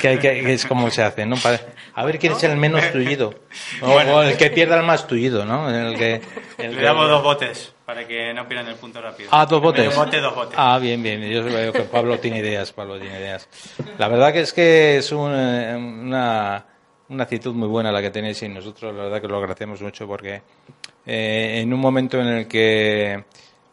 Que, hay que, que es como se hace, ¿no? Para- a ver quién es el menos tullido. O, o el que pierda el más tullido, ¿no? El que, el Le que- damos dos botes para que no pierdan el punto rápido. Ah, dos botes. medio bote, dos botes. Ah, bien, bien. Yo veo que Pablo tiene ideas, Pablo tiene ideas. La verdad que es que es un, eh, una, una actitud muy buena la que tenéis y nosotros la verdad que lo agradecemos mucho porque eh, en un momento en el que,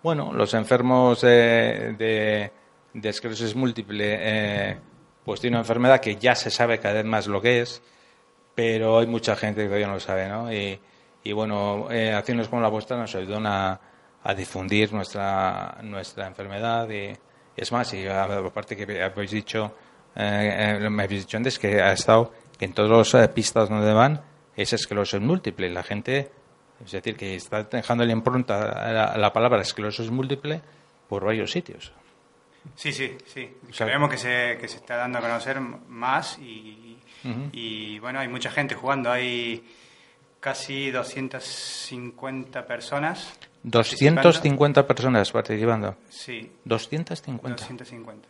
bueno, los enfermos de, de, esclerosis múltiple eh, pues tienen una enfermedad que ya se sabe cada vez más lo que es, pero hay mucha gente que todavía no lo sabe, ¿no? Y, y bueno, eh, acciones como la vuestra nos ayudan a, a difundir nuestra, nuestra enfermedad y es más, y aparte que habéis dicho, eh, eh, me habéis dicho antes que ha estado que en todas las eh, pistas donde van es esclerosis múltiple la gente, es decir, que está dejando la impronta a la, a la palabra esclerosis múltiple por varios sitios. Sí, sí, sí. sea- Sabemos que se, que se está dando a conocer más y, y, bueno, hay mucha gente jugando. Hay casi 250 personas. participando. 250 personas participando. Sí, 250. 250.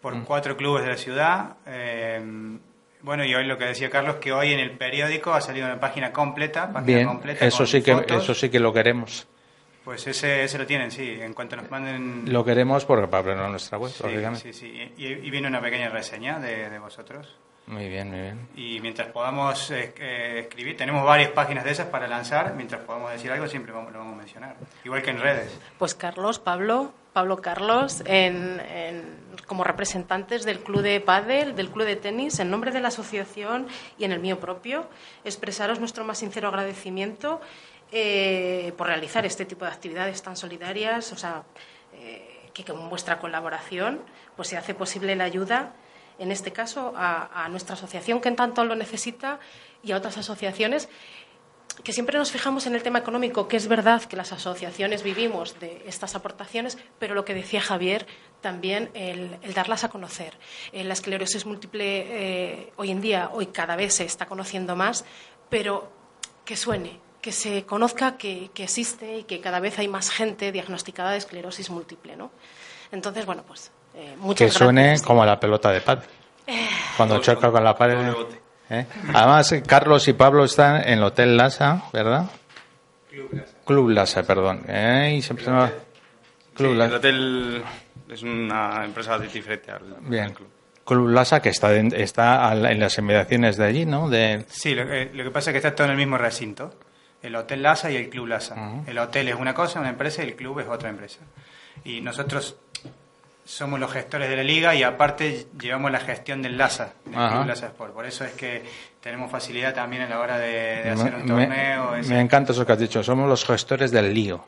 Por cuatro clubes de la ciudad. eh, bueno, y hoy lo que decía Carlos, que hoy en el periódico ha salido una página completa. Página Bien, completa eso con sí que fotos. eso sí que lo queremos. Pues ese, ese lo tienen, sí. En cuanto nos manden. Lo queremos porque para ponerlo en nuestra web, sí, lógicamente. sí, sí. Y, y viene una pequeña reseña de, de vosotros. Muy bien, muy bien. Y mientras podamos eh, eh, escribir, tenemos varias páginas de esas para lanzar. Mientras podamos decir algo, siempre vamos, lo vamos a mencionar. Igual que en redes. Pues Carlos, Pablo, Pablo Carlos, en- en- como representantes del club de pádel, del club de tenis, en nombre de la asociación y en el mío propio, expresaros nuestro más sincero agradecimiento eh, por realizar este tipo de actividades tan solidarias, o sea, eh, que con vuestra colaboración pues se hace posible la ayuda, en este caso, a, a nuestra asociación que en tanto lo necesita y a otras asociaciones que siempre nos fijamos en el tema económico, que es verdad que las asociaciones vivimos de estas aportaciones, pero lo que decía Javier, también el, el darlas a conocer. Eh, la esclerosis múltiple eh, hoy en día, hoy cada vez se está conociendo más, pero que suene, que se conozca que, que existe y que cada vez hay más gente diagnosticada de esclerosis múltiple. ¿no? Entonces, bueno, pues eh, muchas Que suene gracias. como la pelota de pádel. Cuando Doble choca con la pared. ¿Eh? Además, eh, Carlos y Pablo están en el Hotel Lasa, ¿verdad? Club Lasa, perdón. ¿eh? Y siempre se llama- Club Sí, el Lasa. hotel es una empresa diferente al, Bien. al club. Club Lasa, que está, en, está al- en las inmediaciones de allí, ¿no? De, Sí, lo, que- lo que pasa es que está todo en el mismo recinto. El Hotel Lasa y el Club Lasa. El hotel es una cosa, una empresa, y el club es otra empresa. Y nosotros somos los gestores de la liga y aparte llevamos la gestión del LASA, del LASA Sport. Por eso es que tenemos facilidad también a la hora de, de hacer un Me- torneo. ese- me encanta eso que has dicho. Somos los gestores del lío.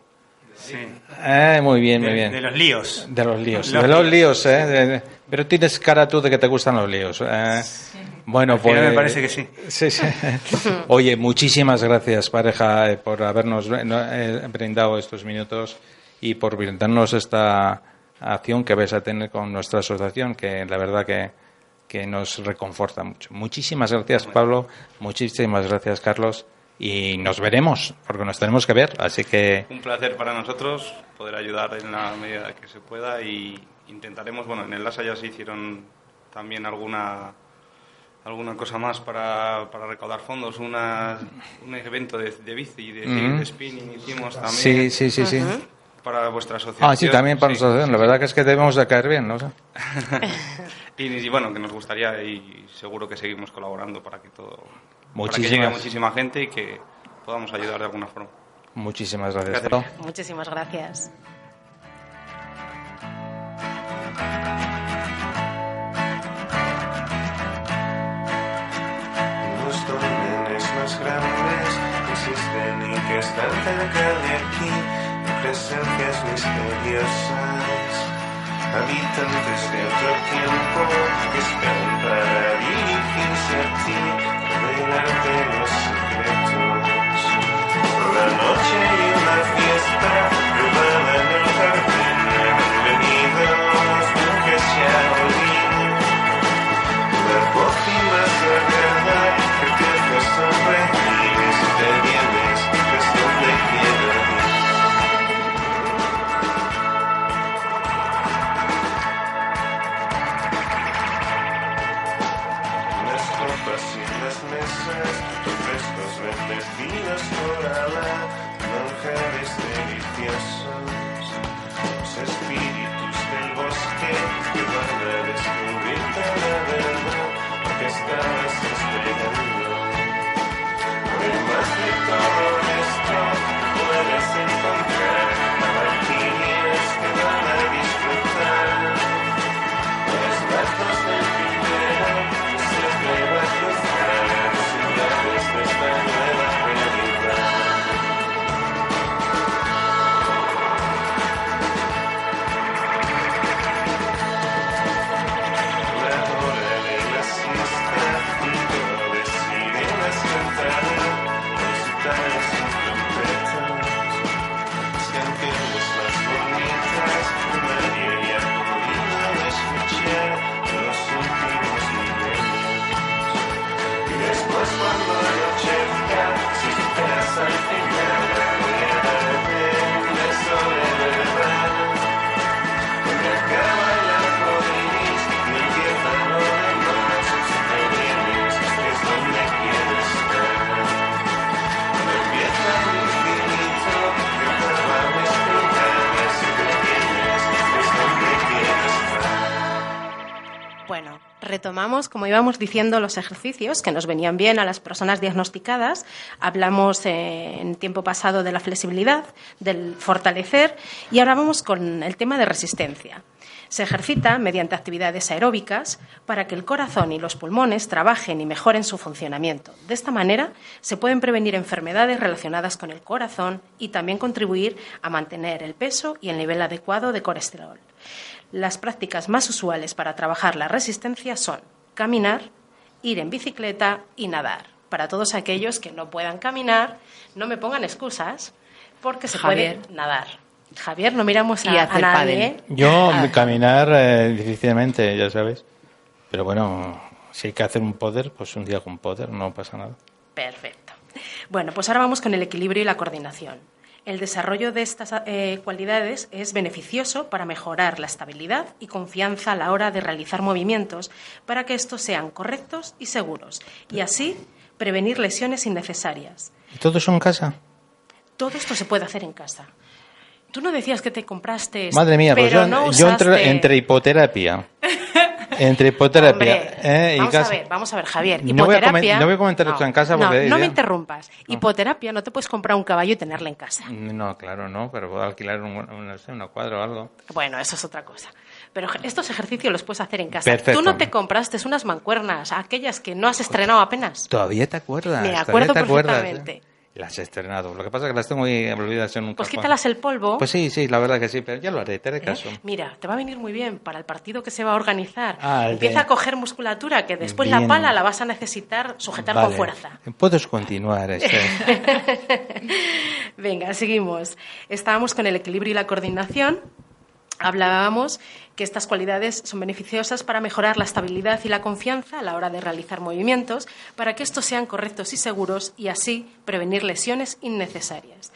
sí. Eh, muy bien, muy bien. de los líos. De los líos. Los de los líos. líos, ¿eh? De- pero tienes cara tú de que te gustan los líos. ¿eh? Bueno, Al final pues. me parece que sí. Sí, sí. Oye, muchísimas gracias, pareja, eh, por habernos eh, eh, brindado estos minutos y por brindarnos esta acción que vais a tener con nuestra asociación, que la verdad que, que nos reconforta mucho. Muchísimas gracias, Pablo. Muchísimas gracias, Carlos. Y nos veremos, porque nos tenemos que ver. Así que. Un placer para nosotros poder ayudar en la medida que se pueda y intentaremos, bueno, en el LASA ya se hicieron también alguna alguna cosa más para, para recaudar fondos, una, un evento de, de bici y de, Ujú. de spinning hicimos también Sí, sí, sí, sí. Para vuestra asociación. Ah, sí, también para Sí, nuestra asociación. La sí, verdad que es que debemos de caer bien, ¿no? Y, y bueno, que nos gustaría y seguro que seguimos colaborando para que todo para que Muchísimas- llegue a muchísima gente y que podamos ayudar de alguna forma. Muchísimas gracias. Gracias. Muchísimas gracias. Los más grandes existen y que están cerca de presencias misteriosas. Habitantes de otro tiempo que esperan para dirigirse a ti, revelarte los secretos. La noche hay una fiesta privada en el jardín. Por Alá, manjares deliciosos, los espíritus del bosque que van a descubrirte la verdad, lo que estabas esperando. Además de todo esto, puedes encontrar a valquirias que van a disfrutar. Los brazos del retomamos, como íbamos diciendo, los ejercicios que nos venían bien a las personas diagnosticadas. Hablamos eh, en tiempo pasado de la flexibilidad, del fortalecer y ahora vamos con el tema de resistencia. Se ejercita mediante actividades aeróbicas para que el corazón y los pulmones trabajen y mejoren su funcionamiento. De esta manera se pueden prevenir enfermedades relacionadas con el corazón y también contribuir a mantener el peso y el nivel adecuado de colesterol. Las prácticas más usuales para trabajar la resistencia son caminar, ir en bicicleta y nadar. Para todos aquellos que no puedan caminar, no me pongan excusas, porque se Javier. puede nadar. Javier, no miramos a, Y a hacer nadie. ¿eh? Yo Ah. caminar eh, difícilmente, ya sabes. Pero bueno, si hay que hacer un poder, pues un día con poder, no pasa nada. Perfecto. Bueno, pues ahora vamos con el equilibrio y la coordinación. El desarrollo de estas eh, cualidades es beneficioso para mejorar la estabilidad y confianza a la hora de realizar movimientos para que estos sean correctos y seguros y así prevenir lesiones innecesarias. ¿Y todo eso en casa? Todo esto se puede hacer en casa. Tú no decías que te compraste, Madre mía, pues pero yo, no yo hipoterapia, entre hipoterapia Hombre, eh, y vamos casa. a ver, vamos a ver, Javier. No voy a Hipoterapia. comen- no voy a comentar esto en casa porque no me interrumpas. Hipoterapia, no te puedes comprar un caballo y tenerla en casa. No, claro, no, pero puedo alquilar un- una cuadra o algo. Bueno, eso es otra cosa. Pero estos ejercicios los puedes hacer en casa. Perfecto. Tú no te compraste unas mancuernas, aquellas que no has estrenado apenas. Todavía te acuerdas. Me acuerdo acuerdas, perfectamente. ¿eh? Las he estrenado. Lo que pasa es que las tengo muy olvidadas en un Pues cajón. quítalas el polvo. Pues sí, sí, la verdad que sí, pero ya lo haré, te haré ¿eh? caso. Mira, te va a venir muy bien para el partido que se va a organizar. Ah, Empieza a coger musculatura, que después la pala la vas a necesitar sujetar Vale. con fuerza. Puedes continuar. Este. Venga, seguimos. Estábamos con el equilibrio y la coordinación. Hablábamos que estas cualidades son beneficiosas para mejorar la estabilidad y la confianza a la hora de realizar movimientos, para que estos sean correctos y seguros y así prevenir lesiones innecesarias.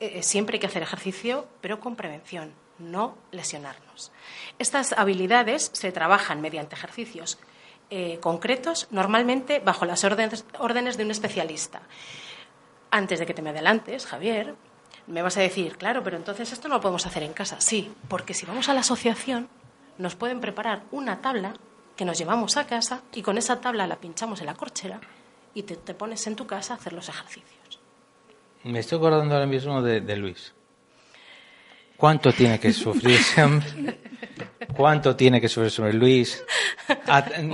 Eh, siempre hay que hacer ejercicio, pero con prevención, no lesionarnos. Estas habilidades se trabajan mediante ejercicios eh, concretos, normalmente bajo las órdenes de un especialista. Antes de que te me adelantes, Javier, me vas a decir, claro, pero entonces esto no lo podemos hacer en casa. Sí, porque si vamos a la asociación, nos pueden preparar una tabla que nos llevamos a casa y con esa tabla la pinchamos en la corchera y te, pones en tu casa a hacer los ejercicios. Me estoy acordando ahora mismo de Luis. ¿Cuánto tiene que sufrir ese hombre? ¿Cuánto tiene que sufrir ese hombre? Luis?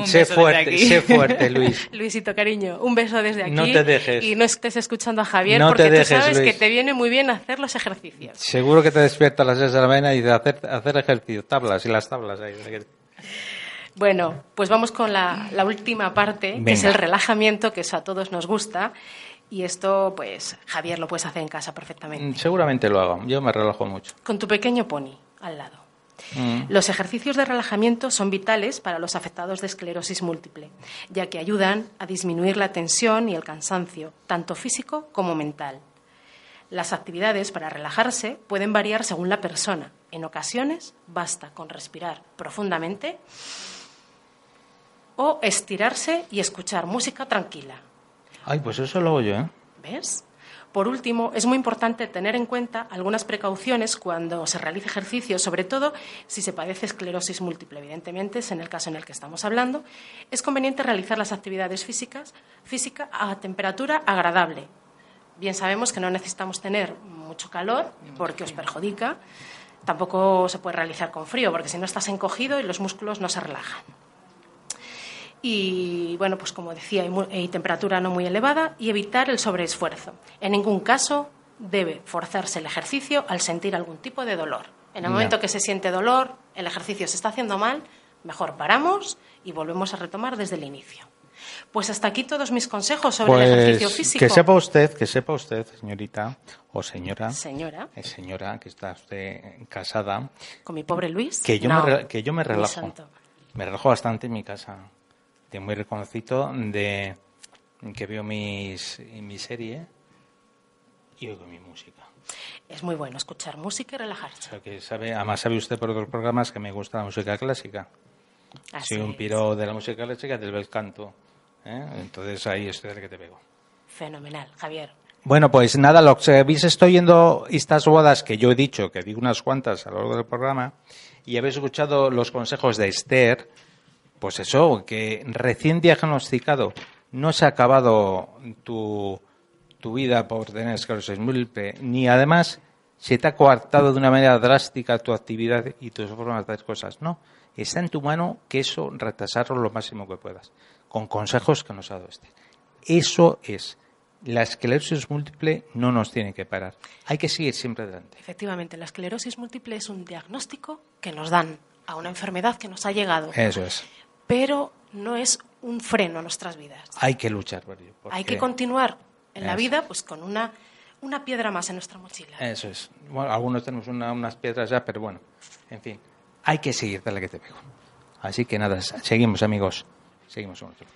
Sé fuerte, sé fuerte, Luis. Luisito, cariño, un beso desde aquí. No te dejes. Y no estés escuchando a Javier No te porque dejes, tú sabes Luis. que te viene muy bien hacer los ejercicios. Seguro que te despierta a las 6 de la mañana y dice hacer, hacer ejercicio, tablas y las tablas ahí. Bueno, pues vamos con la, la última parte, que es el relajamiento, que eso a todos nos gusta. Y esto, pues, Javier, lo puedes hacer en casa perfectamente. Mm, Seguramente lo hago, yo me relajo mucho. Con tu pequeño pony al lado. Mm. Los ejercicios de relajamiento son vitales para los afectados de esclerosis múltiple, ya que ayudan a disminuir la tensión y el cansancio, tanto físico como mental. Las actividades para relajarse pueden variar según la persona. En ocasiones basta con respirar profundamente o estirarse y escuchar música tranquila. Ay, pues eso lo hago yo, ¿eh? ¿Ves? Por último, es muy importante tener en cuenta algunas precauciones cuando se realice ejercicio, sobre todo si se padece esclerosis múltiple. Evidentemente, es en el caso en el que estamos hablando, es conveniente realizar las actividades físicas física a temperatura agradable. Bien sabemos que no necesitamos tener mucho calor porque os perjudica. Tampoco se puede realizar con frío porque si no estás encogido y los músculos no se relajan. Y bueno, pues como decía, y, temperatura no muy elevada y evitar el sobreesfuerzo. En ningún caso debe forzarse el ejercicio al sentir algún tipo de dolor. En el momento que se siente dolor, el ejercicio se está haciendo mal, mejor paramos y volvemos a retomar desde el inicio. Pues hasta aquí todos mis consejos sobre el ejercicio físico. Pues que sepa usted, que sepa usted, señorita o señora, Señora, eh, señora que está usted casada, con mi pobre Luis. que yo, no, me, re- que yo me relajo. Me relajo bastante en mi casa. De muy reconocido de que veo mis, mi serie y oigo mi música. Es muy bueno escuchar música y O relajarse. sea, que sabe, además sabe usted por otros programas que me gusta la música clásica. Así Soy un es. piro de la música clásica del bel canto. ¿eh? Entonces ahí estoy del que te pego. Fenomenal, Javier. Bueno, pues nada, lo que habéis estado oyendo estas bodas que yo he dicho, que digo unas cuantas a lo largo del programa, y habéis escuchado los consejos de Esther, pues eso, que recién diagnosticado no se ha acabado tu, tu vida por tener esclerosis múltiple, ni además se te ha coartado de una manera drástica tu actividad y tus formas de hacer cosas. No, está en tu mano que eso retrasarlo lo máximo que puedas, con consejos que nos ha dado Esther. Eso es. La esclerosis múltiple no nos tiene que parar. Hay que seguir siempre adelante. Efectivamente, la esclerosis múltiple es un diagnóstico que nos dan a una enfermedad que nos ha llegado, Eso es. Pero no es un freno a nuestras vidas. Hay que luchar por ello. Hay que continuar en la vida pues con una, una piedra más en nuestra mochila. Eso es. Bueno, algunos tenemos una- unas piedras ya, pero bueno, en fin. Hay que seguir, dale que te pego. Así que nada, seguimos amigos. Seguimos con nuestro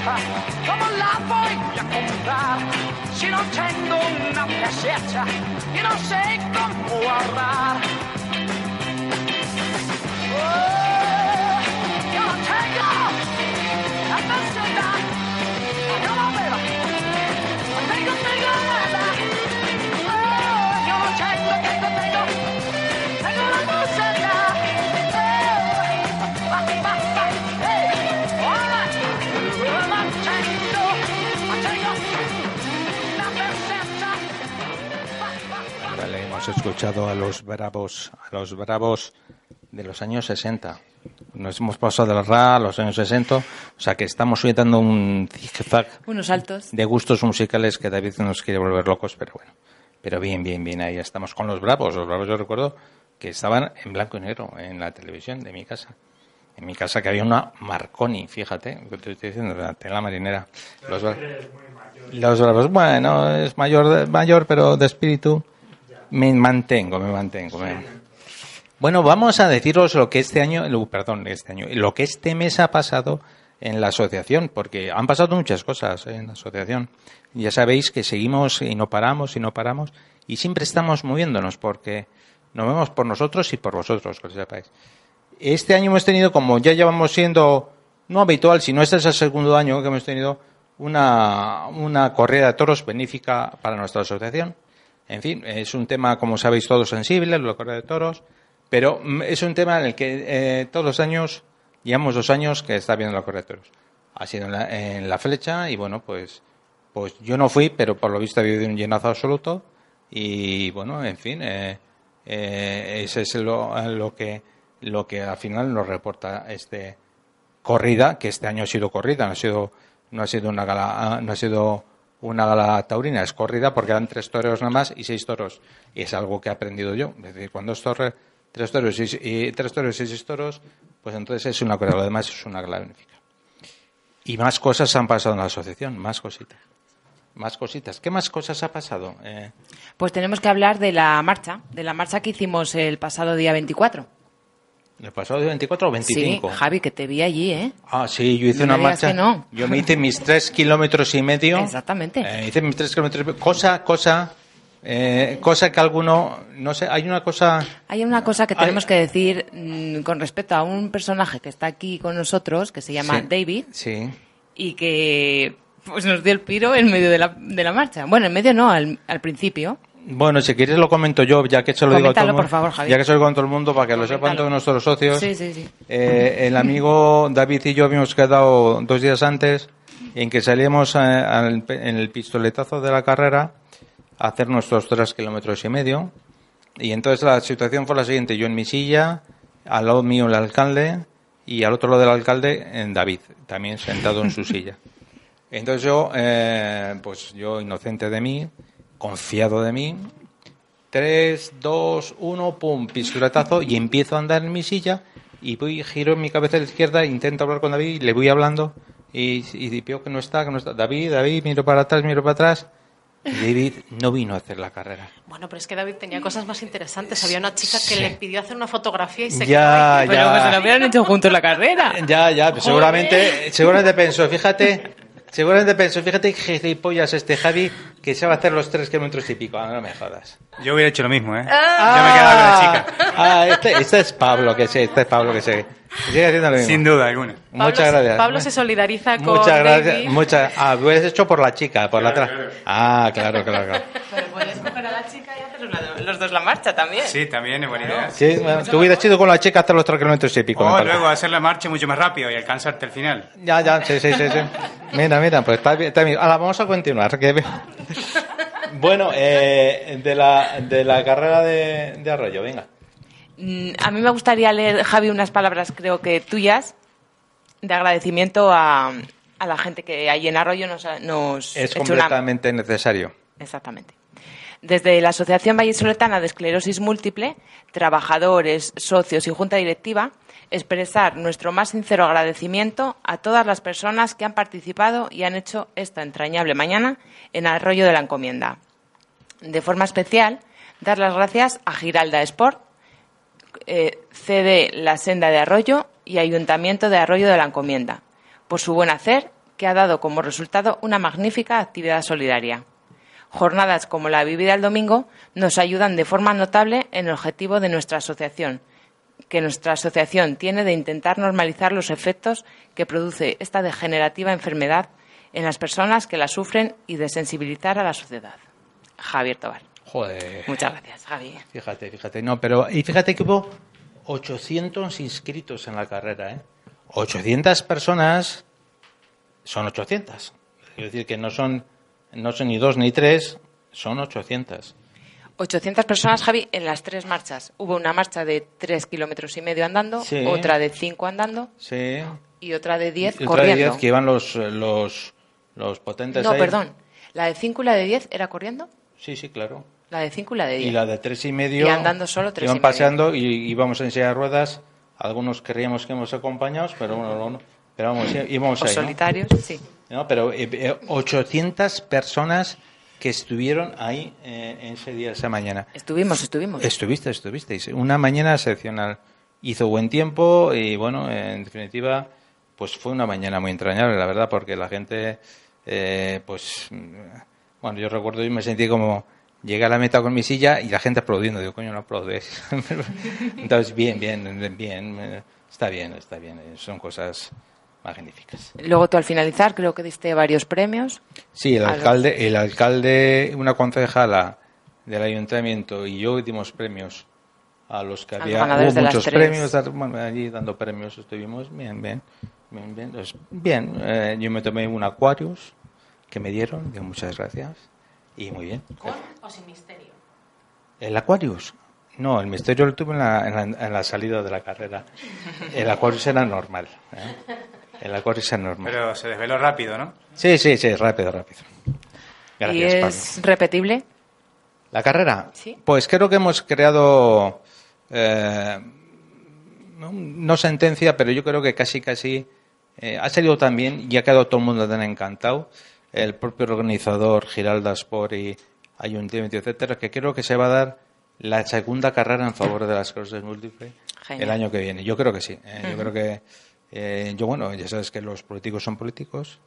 motocicleta, ¿cómo la a comprar? Si no tengo una peseta y no sé cómo ahorrar. Oh, hemos escuchado a los bravos, a los bravos de los años 60. Nos hemos pasado del RA a los años 60, o sea que estamos hoy dando un zigzag Unos saltos. de gustos musicales que David nos quiere volver locos, pero bueno. Pero bien, bien, bien, ahí estamos con los bravos. Los bravos yo recuerdo que estaban en blanco y negro en la televisión de mi casa. En mi casa que había una Marconi, fíjate, lo que te estoy diciendo, la tela marinera. Los, bra- los bravos, bueno, es mayor, de- mayor, pero de espíritu me mantengo, me mantengo. me- Bueno, vamos a deciros lo que este año, lo- perdón, este año, lo que este mes ha pasado en la asociación, porque han pasado muchas cosas en la asociación. Ya sabéis que seguimos y no paramos y no paramos y siempre estamos moviéndonos porque nos vemos por nosotros y por vosotros, que lo sepáis. Este año hemos tenido, como ya llevamos siendo no habitual, sino este es el segundo año que hemos tenido una, una corrida de toros benéfica para nuestra asociación. En fin, es un tema, como sabéis, todos sensible, la corrida de toros, pero mm, es un tema en el que eh, todos los años, llevamos dos años que está viendo la corrida de toros. Ha sido en la, en la flecha y bueno, pues, pues yo no fui, pero por lo visto ha habido un llenazo absoluto y bueno, en fin, eh, eh, ese es lo, lo que lo que al final nos reporta este corrida, que este año ha sido corrida, no ha sido no ha sido una gala, ah, no ha sido una gala taurina, es corrida porque eran tres toreros nada más y seis toros. Y es algo que he aprendido yo. Es decir, cuando es torre, tres toros y, tres toros y seis toros, pues entonces es una corrida, lo demás es una gala benéfica. Y más cosas han pasado en la asociación, más cositas. Más cositas. ¿Qué más cosas ha pasado? Eh, Pues tenemos que hablar de la marcha, de la marcha que hicimos el pasado día 24. ¿El pasado de 24 o 25? Sí, Javi, que te vi allí, ¿eh? Ah, sí, yo hice No una marcha. que no. Yo me hice mis tres kilómetros y medio. Exactamente. Eh, hice mis tres kilómetros y medio. Cosa, cosa, eh, cosa que alguno, no sé, hay una cosa. Hay una cosa que tenemos que decir mm, con respecto a un personaje que está aquí con nosotros, que se llama Sí. David, Sí. y que pues nos dio el piro en medio de la, de la marcha. Bueno, en medio no, al, al principio. Bueno, si quieres lo comento yo, ya que se lo digo a todo Coméntalo, por favor, Javi. Ya que se lo digo a todo el mundo para que lo sepan Coméntalo. todos nuestros socios. Sí, sí, sí. Eh, el amigo David y yo habíamos quedado dos días antes en que salíamos a- al- en el pistoletazo de la carrera a hacer nuestros tres kilómetros y medio. Y entonces la situación fue la siguiente: yo en mi silla, al lado mío el alcalde y al otro lado del alcalde en David, también sentado en su silla. Entonces yo, eh, pues yo inocente de mí, confiado de mí, 3, 2, 1, pum, pistoletazo y empiezo a andar en mi silla y voy, giro en mi cabeza a la izquierda, intento hablar con David y le voy hablando y, y veo que no está, que no está. David, David, miro para atrás, miro para atrás. Y David no vino a hacer la carrera. Bueno, pero es que David tenía cosas más interesantes. Había una chica que le pidió hacer una fotografía y se Ya, quedó ahí. ya. Pero pues se lo hubieran hecho juntos la carrera. Ya, ya, pues seguramente, seguramente pensó, fíjate, seguramente pensó, fíjate que gilipollas este Javi que se va a hacer los tres kilómetros y pico. Ah, no me jodas. Yo hubiera hecho lo mismo, ¿eh? Ah, Yo me quedaba con la chica. Ah, este, este es Pablo, que sé, este es Pablo, que sé. Sigue haciendo lo mismo. Sin duda alguna. Pablo, Muchas se- gracias. Pablo se solidariza con Muchas gracias. David. Muchas, ah, lo hubieras hecho por la chica, por la atrás. Ah, claro, claro, claro. Pero puedes coger a la chica los dos la marcha también. Sí, también es buena idea. Sí, te hubieras ido con la chica hasta los 3 kilómetros y pico. me O parece. luego hacer la marcha mucho más rápido y alcanzarte al final. Ya, ya, sí, sí, sí, sí. Mira, mira, pues está bien. Está bien. Ahora vamos a continuar. que Bueno, eh, de, la, de la carrera de, de Arroyo, venga. Mm, A mí me gustaría leer, Javi, unas palabras, creo que tuyas, de agradecimiento a, a la gente que ahí en Arroyo nos, ha- nos Es echó una- completamente necesario. Exactamente. Desde la Asociación Vallisoletana de Esclerosis Múltiple, trabajadores, socios y junta directiva, expresar nuestro más sincero agradecimiento a todas las personas que han participado y han hecho esta entrañable mañana en Arroyo de la Encomienda. De forma especial, dar las gracias a Giralda Sport, eh, CD La Senda de Arroyo y Ayuntamiento de Arroyo de la Encomienda, por su buen hacer, que ha dado como resultado una magnífica actividad solidaria. Jornadas como la vivida el domingo nos ayudan de forma notable en el objetivo de nuestra asociación, que nuestra asociación tiene de intentar normalizar los efectos que produce esta degenerativa enfermedad en las personas que la sufren y de sensibilizar a la sociedad. Javier Tobar. Joder. Muchas gracias, Javi. Fíjate, fíjate. No, pero. Y fíjate que hubo 800 inscritos en la carrera, ¿eh? 800 personas son 800. Quiero decir que no son, no son ni dos ni tres, son 800. 800 personas, Javi, en las tres marchas. Hubo una marcha de tres kilómetros y medio andando, Sí. otra de cinco andando Sí. y otra de diez Y otra de corriendo. 10 que iban los, los, los potentes No, ahí. perdón. La de cinco y la de diez era corriendo. Sí, sí, claro. La de cinco y la de diez. Y la de tres y medio. Y andando solo tres Iban y medio. paseando y íbamos en silla de ruedas. Algunos querríamos que hemos acompañados, pero bueno, no, no. Pero vamos, íbamos O ahí. ¿no? solitarios, sí. No, pero eh, eh, 800 personas que estuvieron ahí eh, en ese día, esa mañana. Estuvimos, estuvimos. Estuviste, estuvisteis. Una mañana excepcional. Hizo buen tiempo y, bueno, en definitiva, pues fue una mañana muy entrañable, la verdad, porque la gente, eh, pues, mm, bueno, yo recuerdo, yo me sentí como, llegué a la meta con mi silla y la gente aplaudiendo. Digo, coño, no aplaudes. Entonces, bien, bien, bien, eh, está bien, está bien. eh, Son cosas magníficas. Luego tú al finalizar creo que diste varios premios. Sí, el los- alcalde, el alcalde, una concejala del ayuntamiento y yo dimos premios a los que A los había. Hubo las muchos premios, allí dando premios estuvimos bien, bien, bien, bien. Pues, bien, eh, yo me tomé un Aquarius que me dieron, digo muchas gracias y muy bien. ¿Con o sin misterio? El Aquarius. No, el misterio lo tuve en la, en la- en la salida de la carrera. El Aquarius era normal. ¿eh? El Aquarius era normal. Pero se desveló rápido, ¿no? Sí, sí, sí, rápido, rápido. ¿Y Gracias, Pablo. es repetible? ¿La carrera? Sí. Pues creo que hemos creado, eh, no, no sentencia, pero yo creo que casi, casi eh, ha salido tan bien y ha quedado todo el mundo tan encantado. El propio organizador, Giralda Sport y Ayuntamiento, etcétera, que creo que se va a dar la segunda carrera en favor de las esclerosis múltiple Genial. el año que viene. Yo creo que sí. eh, Yo creo que, eh, yo bueno, ya sabes que los políticos son políticos.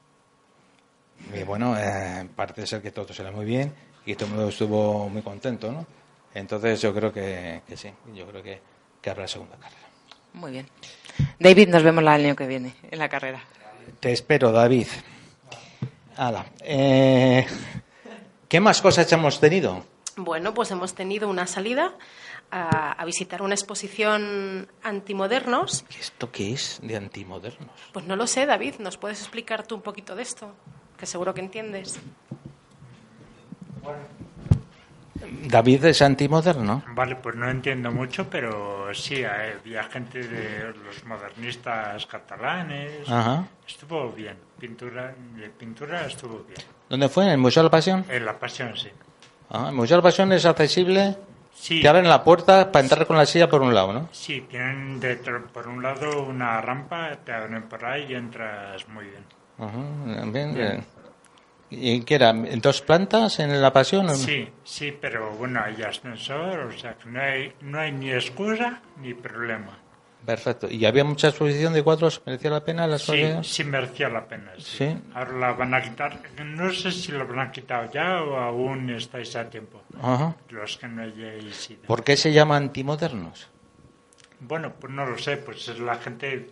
Y bueno, eh, parece ser que todo será muy bien y todo el mundo estuvo muy contento, ¿no? Entonces yo creo que, que sí, yo creo que, que habrá segunda carrera. Muy bien. David, nos vemos el año que viene en la carrera. Te espero, David. Hala. Eh, ¿Qué más cosas hemos tenido? Bueno, pues hemos tenido una salida a, a visitar una exposición antimodernos. ¿Esto qué es de antimodernos? Pues no lo sé, David, ¿nos puedes explicar tú un poquito de esto? Que seguro que entiendes. David es antimoderno. Vale, pues no entiendo mucho, pero sí, había gente de los modernistas catalanes. Ajá. Estuvo bien. Pintura, de pintura estuvo bien. ¿Dónde fue? ¿En el Museo de la Pasión? En La Pasión, sí. Ah, el Museo de la Pasión es accesible. Sí. Te abren la puerta para entrar con la silla por un lado, ¿no? Sí, tienen de- por un lado una rampa, te abren por ahí y entras muy bien. Ajá, bien, Bien. bien. ¿Y qué era? ¿En dos plantas en la Pasión? o no? Sí, sí, pero bueno, hay ascensor, o sea que no hay, no hay ni excusa ni problema. Perfecto. ¿Y había mucha exposición de cuadros? ¿Merecía la pena la Sí, sí merecía la pena. Sí. Sí. Ahora la van a quitar. No sé si lo van a quitar ya o aún estáis a tiempo. Ajá. Los que no hayáis ido. ¿Por qué se llama antimodernos? Bueno, pues no lo sé, pues es la gente,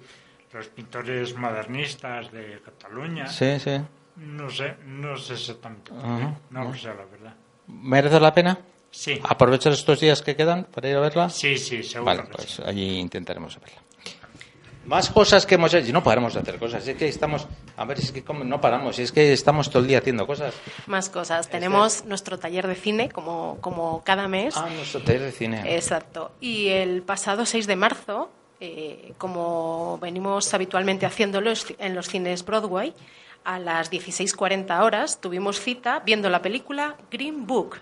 los pintores modernistas de Cataluña. Sí, sí. No sé, no sé exactamente. Ajá, No lo sé, la verdad. ¿Merece la pena? Sí. ¿Aprovechar estos días que quedan para ir a verla? Sí, sí, seguro. Vale, pues allí intentaremos verla. Más cosas que hemos hecho. No paramos de hacer cosas. Es que estamos. A ver, es que como no paramos. Es que estamos todo el día haciendo cosas. Más cosas. Tenemos nuestro taller de cine como, como cada mes. Ah, nuestro taller de cine. Exacto. Y el pasado 6 de marzo, eh, como venimos habitualmente haciéndolo en los cines Broadway, a las 16.40 horas tuvimos cita viendo la película Green Book,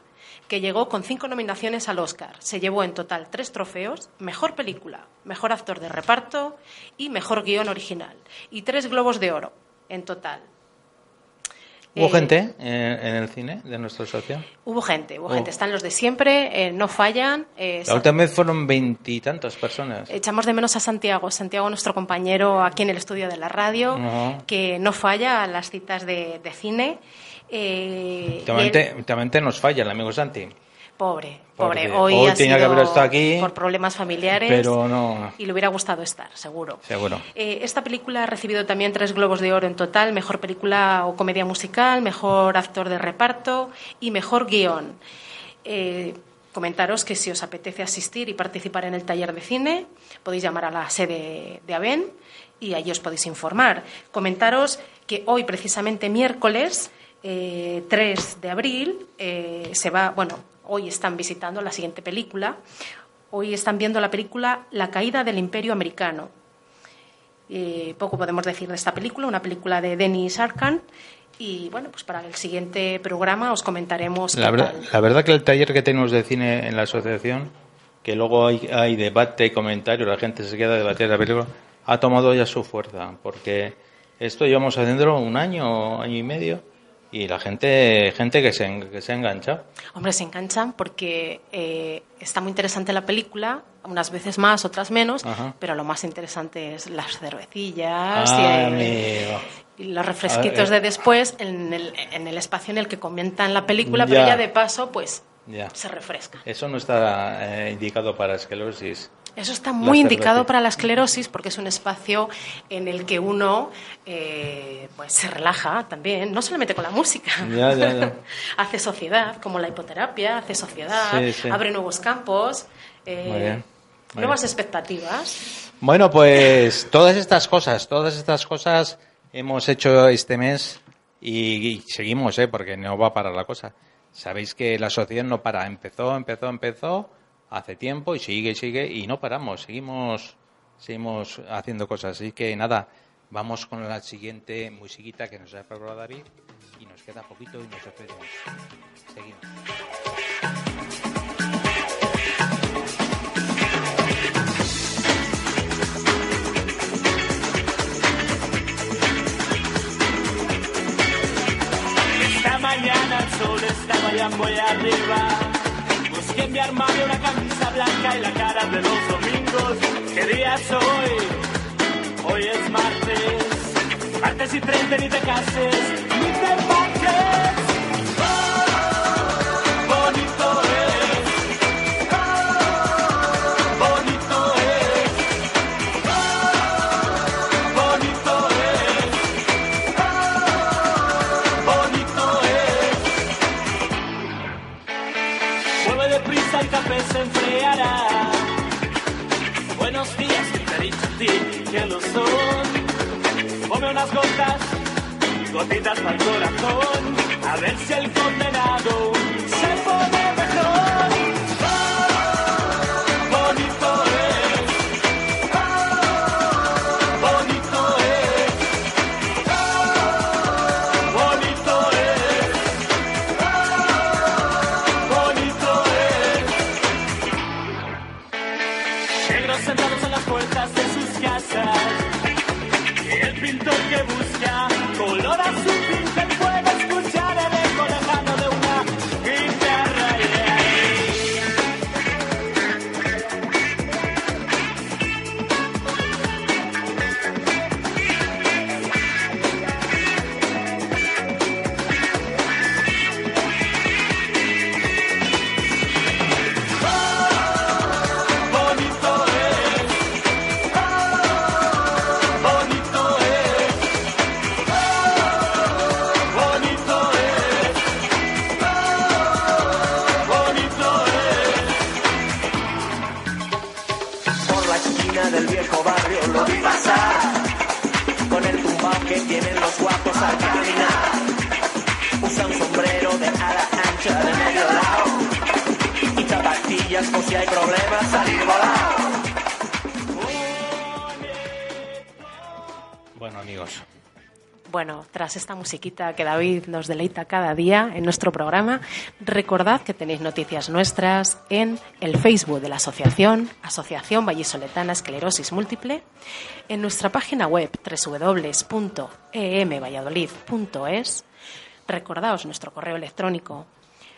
que llegó con cinco nominaciones al Oscar. Se llevó en total tres trofeos, mejor película, mejor actor de reparto y mejor guion original. Y tres globos de oro en total. ¿Hubo Eh, gente en, el cine de nuestra asociación? Hubo gente, hubo Oh. gente. Están los de siempre, eh, no fallan. eh, La última vez fueron veintitantas personas. Echamos de menos a Santiago, Santiago nuestro compañero aquí en el estudio de la radio, que no falla a las citas de, de cine. Eh, Últimamente, últimamente nos falla el amigo Santi. pobre, Porque pobre. Hoy, hoy ha tenía que haber estado aquí, por problemas familiares pero no. y le hubiera gustado estar, seguro. Seguro. Eh, esta película ha recibido también tres globos de oro en total, mejor película o comedia musical, mejor actor de reparto y mejor guion. Eh, comentaros que si os apetece asistir y participar en el taller de cine, podéis llamar a la sede de ABEN y allí os podéis informar. Comentaros que hoy, precisamente miércoles eh, 3 de abril, eh, se va, bueno, hoy están visitando la siguiente película. Hoy están viendo la película La caída del imperio americano. Eh, poco podemos decir de esta película, una película de Denis Arcand. Y bueno, pues para el siguiente programa os comentaremos La verdad, la verdad que el taller que tenemos de cine en la asociación, que luego hay, hay debate y comentario, la gente se queda a debatir la película, ha tomado ya su fuerza, porque esto llevamos haciéndolo un año, año y medio, y la gente, gente que se, que se ha enganchado. Hombre, se enganchan porque eh, está muy interesante la película, unas veces más, otras menos, Ajá. pero lo más interesante es las cervecillas y, Ah, eh, y los refresquitos eh. de después en el, en el espacio en el que comentan la película, Ya. pero ya de paso, pues Ya. se refresca. Eso no está eh, indicado para esclerosis. Eso está muy indicado para la esclerosis porque es un espacio en el que uno eh, pues se relaja también, no solamente con la música. Ya, ya, ya. hace sociedad, como la hipoterapia, hace sociedad, Sí, sí. abre nuevos campos, eh, Muy bien, muy nuevas bien. expectativas. Bueno, pues todas estas cosas, todas estas cosas hemos hecho este mes y, y seguimos, ¿eh? porque no va a parar la cosa. Sabéis que la asociación no para, empezó, empezó, empezó hace tiempo y sigue, sigue y no paramos, seguimos, seguimos haciendo cosas. Así que nada, vamos con la siguiente musiquita que nos ha preparado David y nos queda poquito y nos despedimos. Seguimos. Mañana el sol estaba ya muy arriba. Busqué en mi armario una camisa blanca y la cara de los domingos. ¿Qué día es hoy? Hoy es martes. Martes y 30 ni te cases, ni te. A ti que lo son. Ponme unas gotas, gotitas para el corazón. A ver si el condenado se pone esta musiquita que David nos deleita cada día en nuestro programa, recordad que tenéis noticias nuestras en el Facebook de la Asociación, Asociación Vallisoletana Esclerosis Múltiple, en nuestra página web www.emvalladolid.es, recordaos nuestro correo electrónico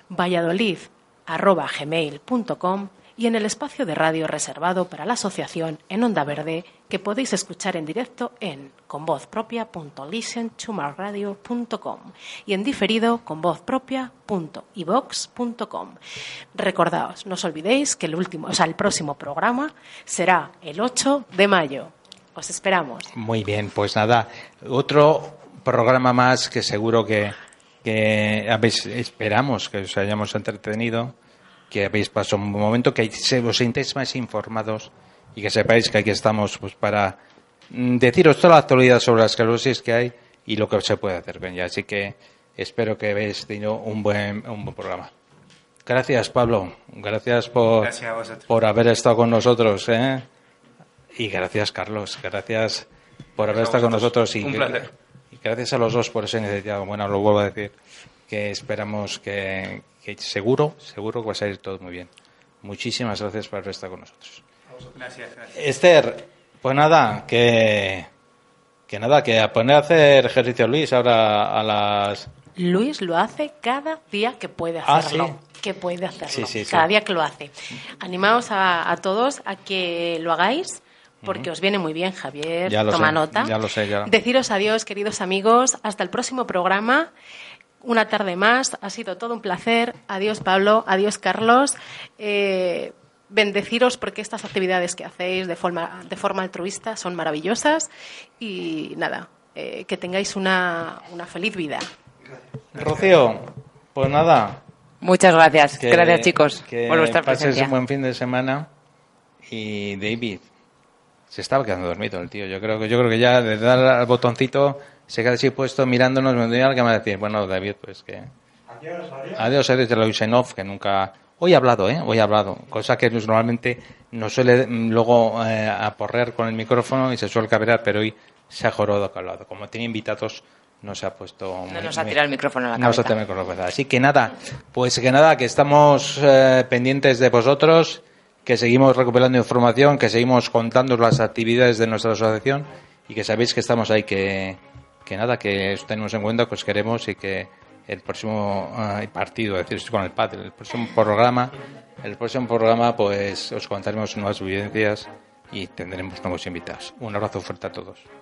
valladolid.gmail.com y en el espacio de radio reservado para la asociación en Onda Verde que podéis escuchar en directo en convozpropia.listentomarradio.com y en diferido con vozpropia.ivox.com. Recordaos, no os olvidéis que el último, o sea, el próximo programa será el 8 de mayo. Os esperamos. muy bien, pues nada, otro programa más que seguro que, esperamos que os hayamos entretenido, que habéis pasado un momento, que se os sintáis más informados y que sepáis que aquí estamos pues para mm, deciros toda la actualidad sobre la esclerosis que hay y lo que se puede hacer con ella. Así que espero que habéis tenido un buen, un buen programa. Gracias, Pablo. Gracias por, Gracias por haber estado con nosotros. ¿eh? Y gracias, Carlos. Gracias por haber a estado con nosotros. Y, Un placer. y gracias a los dos por esa iniciativa. Bueno, lo vuelvo a decir. Que esperamos que, que seguro, seguro que va a salir todo muy bien. Muchísimas gracias por haber estado con nosotros. Gracias, gracias. Esther, pues nada, que, que nada, que a poner a hacer ejercicio Luis ahora a las... Luis lo hace cada día que puede Ah, hacerlo. Que puede hacerlo. Sí, sí, sí. Cada día que lo hace. Animaos a, a todos a que lo hagáis porque os viene muy bien, Javier. Ya lo Toma sé, nota. ya lo sé, ya. Deciros adiós, queridos amigos. Hasta el próximo programa. Una tarde más. Ha sido todo un placer. Adiós, Pablo. Adiós, Carlos. Eh, bendeciros porque estas actividades que hacéis de forma, de forma altruista son maravillosas. Y nada, eh, que tengáis una, una feliz vida. Rocío, pues nada. Muchas gracias. que- gracias, chicos, que por vuestra pases presencia. un buen fin de semana. Y David, se estaba quedando dormido el tío. Yo creo que, yo creo que ya de dar al botoncito se queda así puesto mirándonos. Me me va a decir, bueno, David, pues que... Adiós, adiós. Adiós, adiós de la Usenov, que nunca... Hoy ha hablado, ¿eh? Hoy ha hablado. Cosa que pues, normalmente no suele mm, luego eh, aporrear con el micrófono y se suele cabrear, pero hoy se ha jorado que ha hablado. Como tiene invitados, no se ha puesto... No muy- nos ha muy- tirado el micrófono a la no se ha cabeza. tirado el micrófono cabeza. Así que nada, pues que nada, que estamos eh, pendientes de vosotros, que seguimos recuperando información, que seguimos contando las actividades de nuestra asociación y que sabéis que estamos ahí, que, que nada, que os tenemos en cuenta, que os queremos y que el próximo eh, partido, es decir, con el padre, el próximo programa, el próximo programa, pues os contaremos nuevas vivencias y tendremos nuevos invitados. Un abrazo fuerte a todos.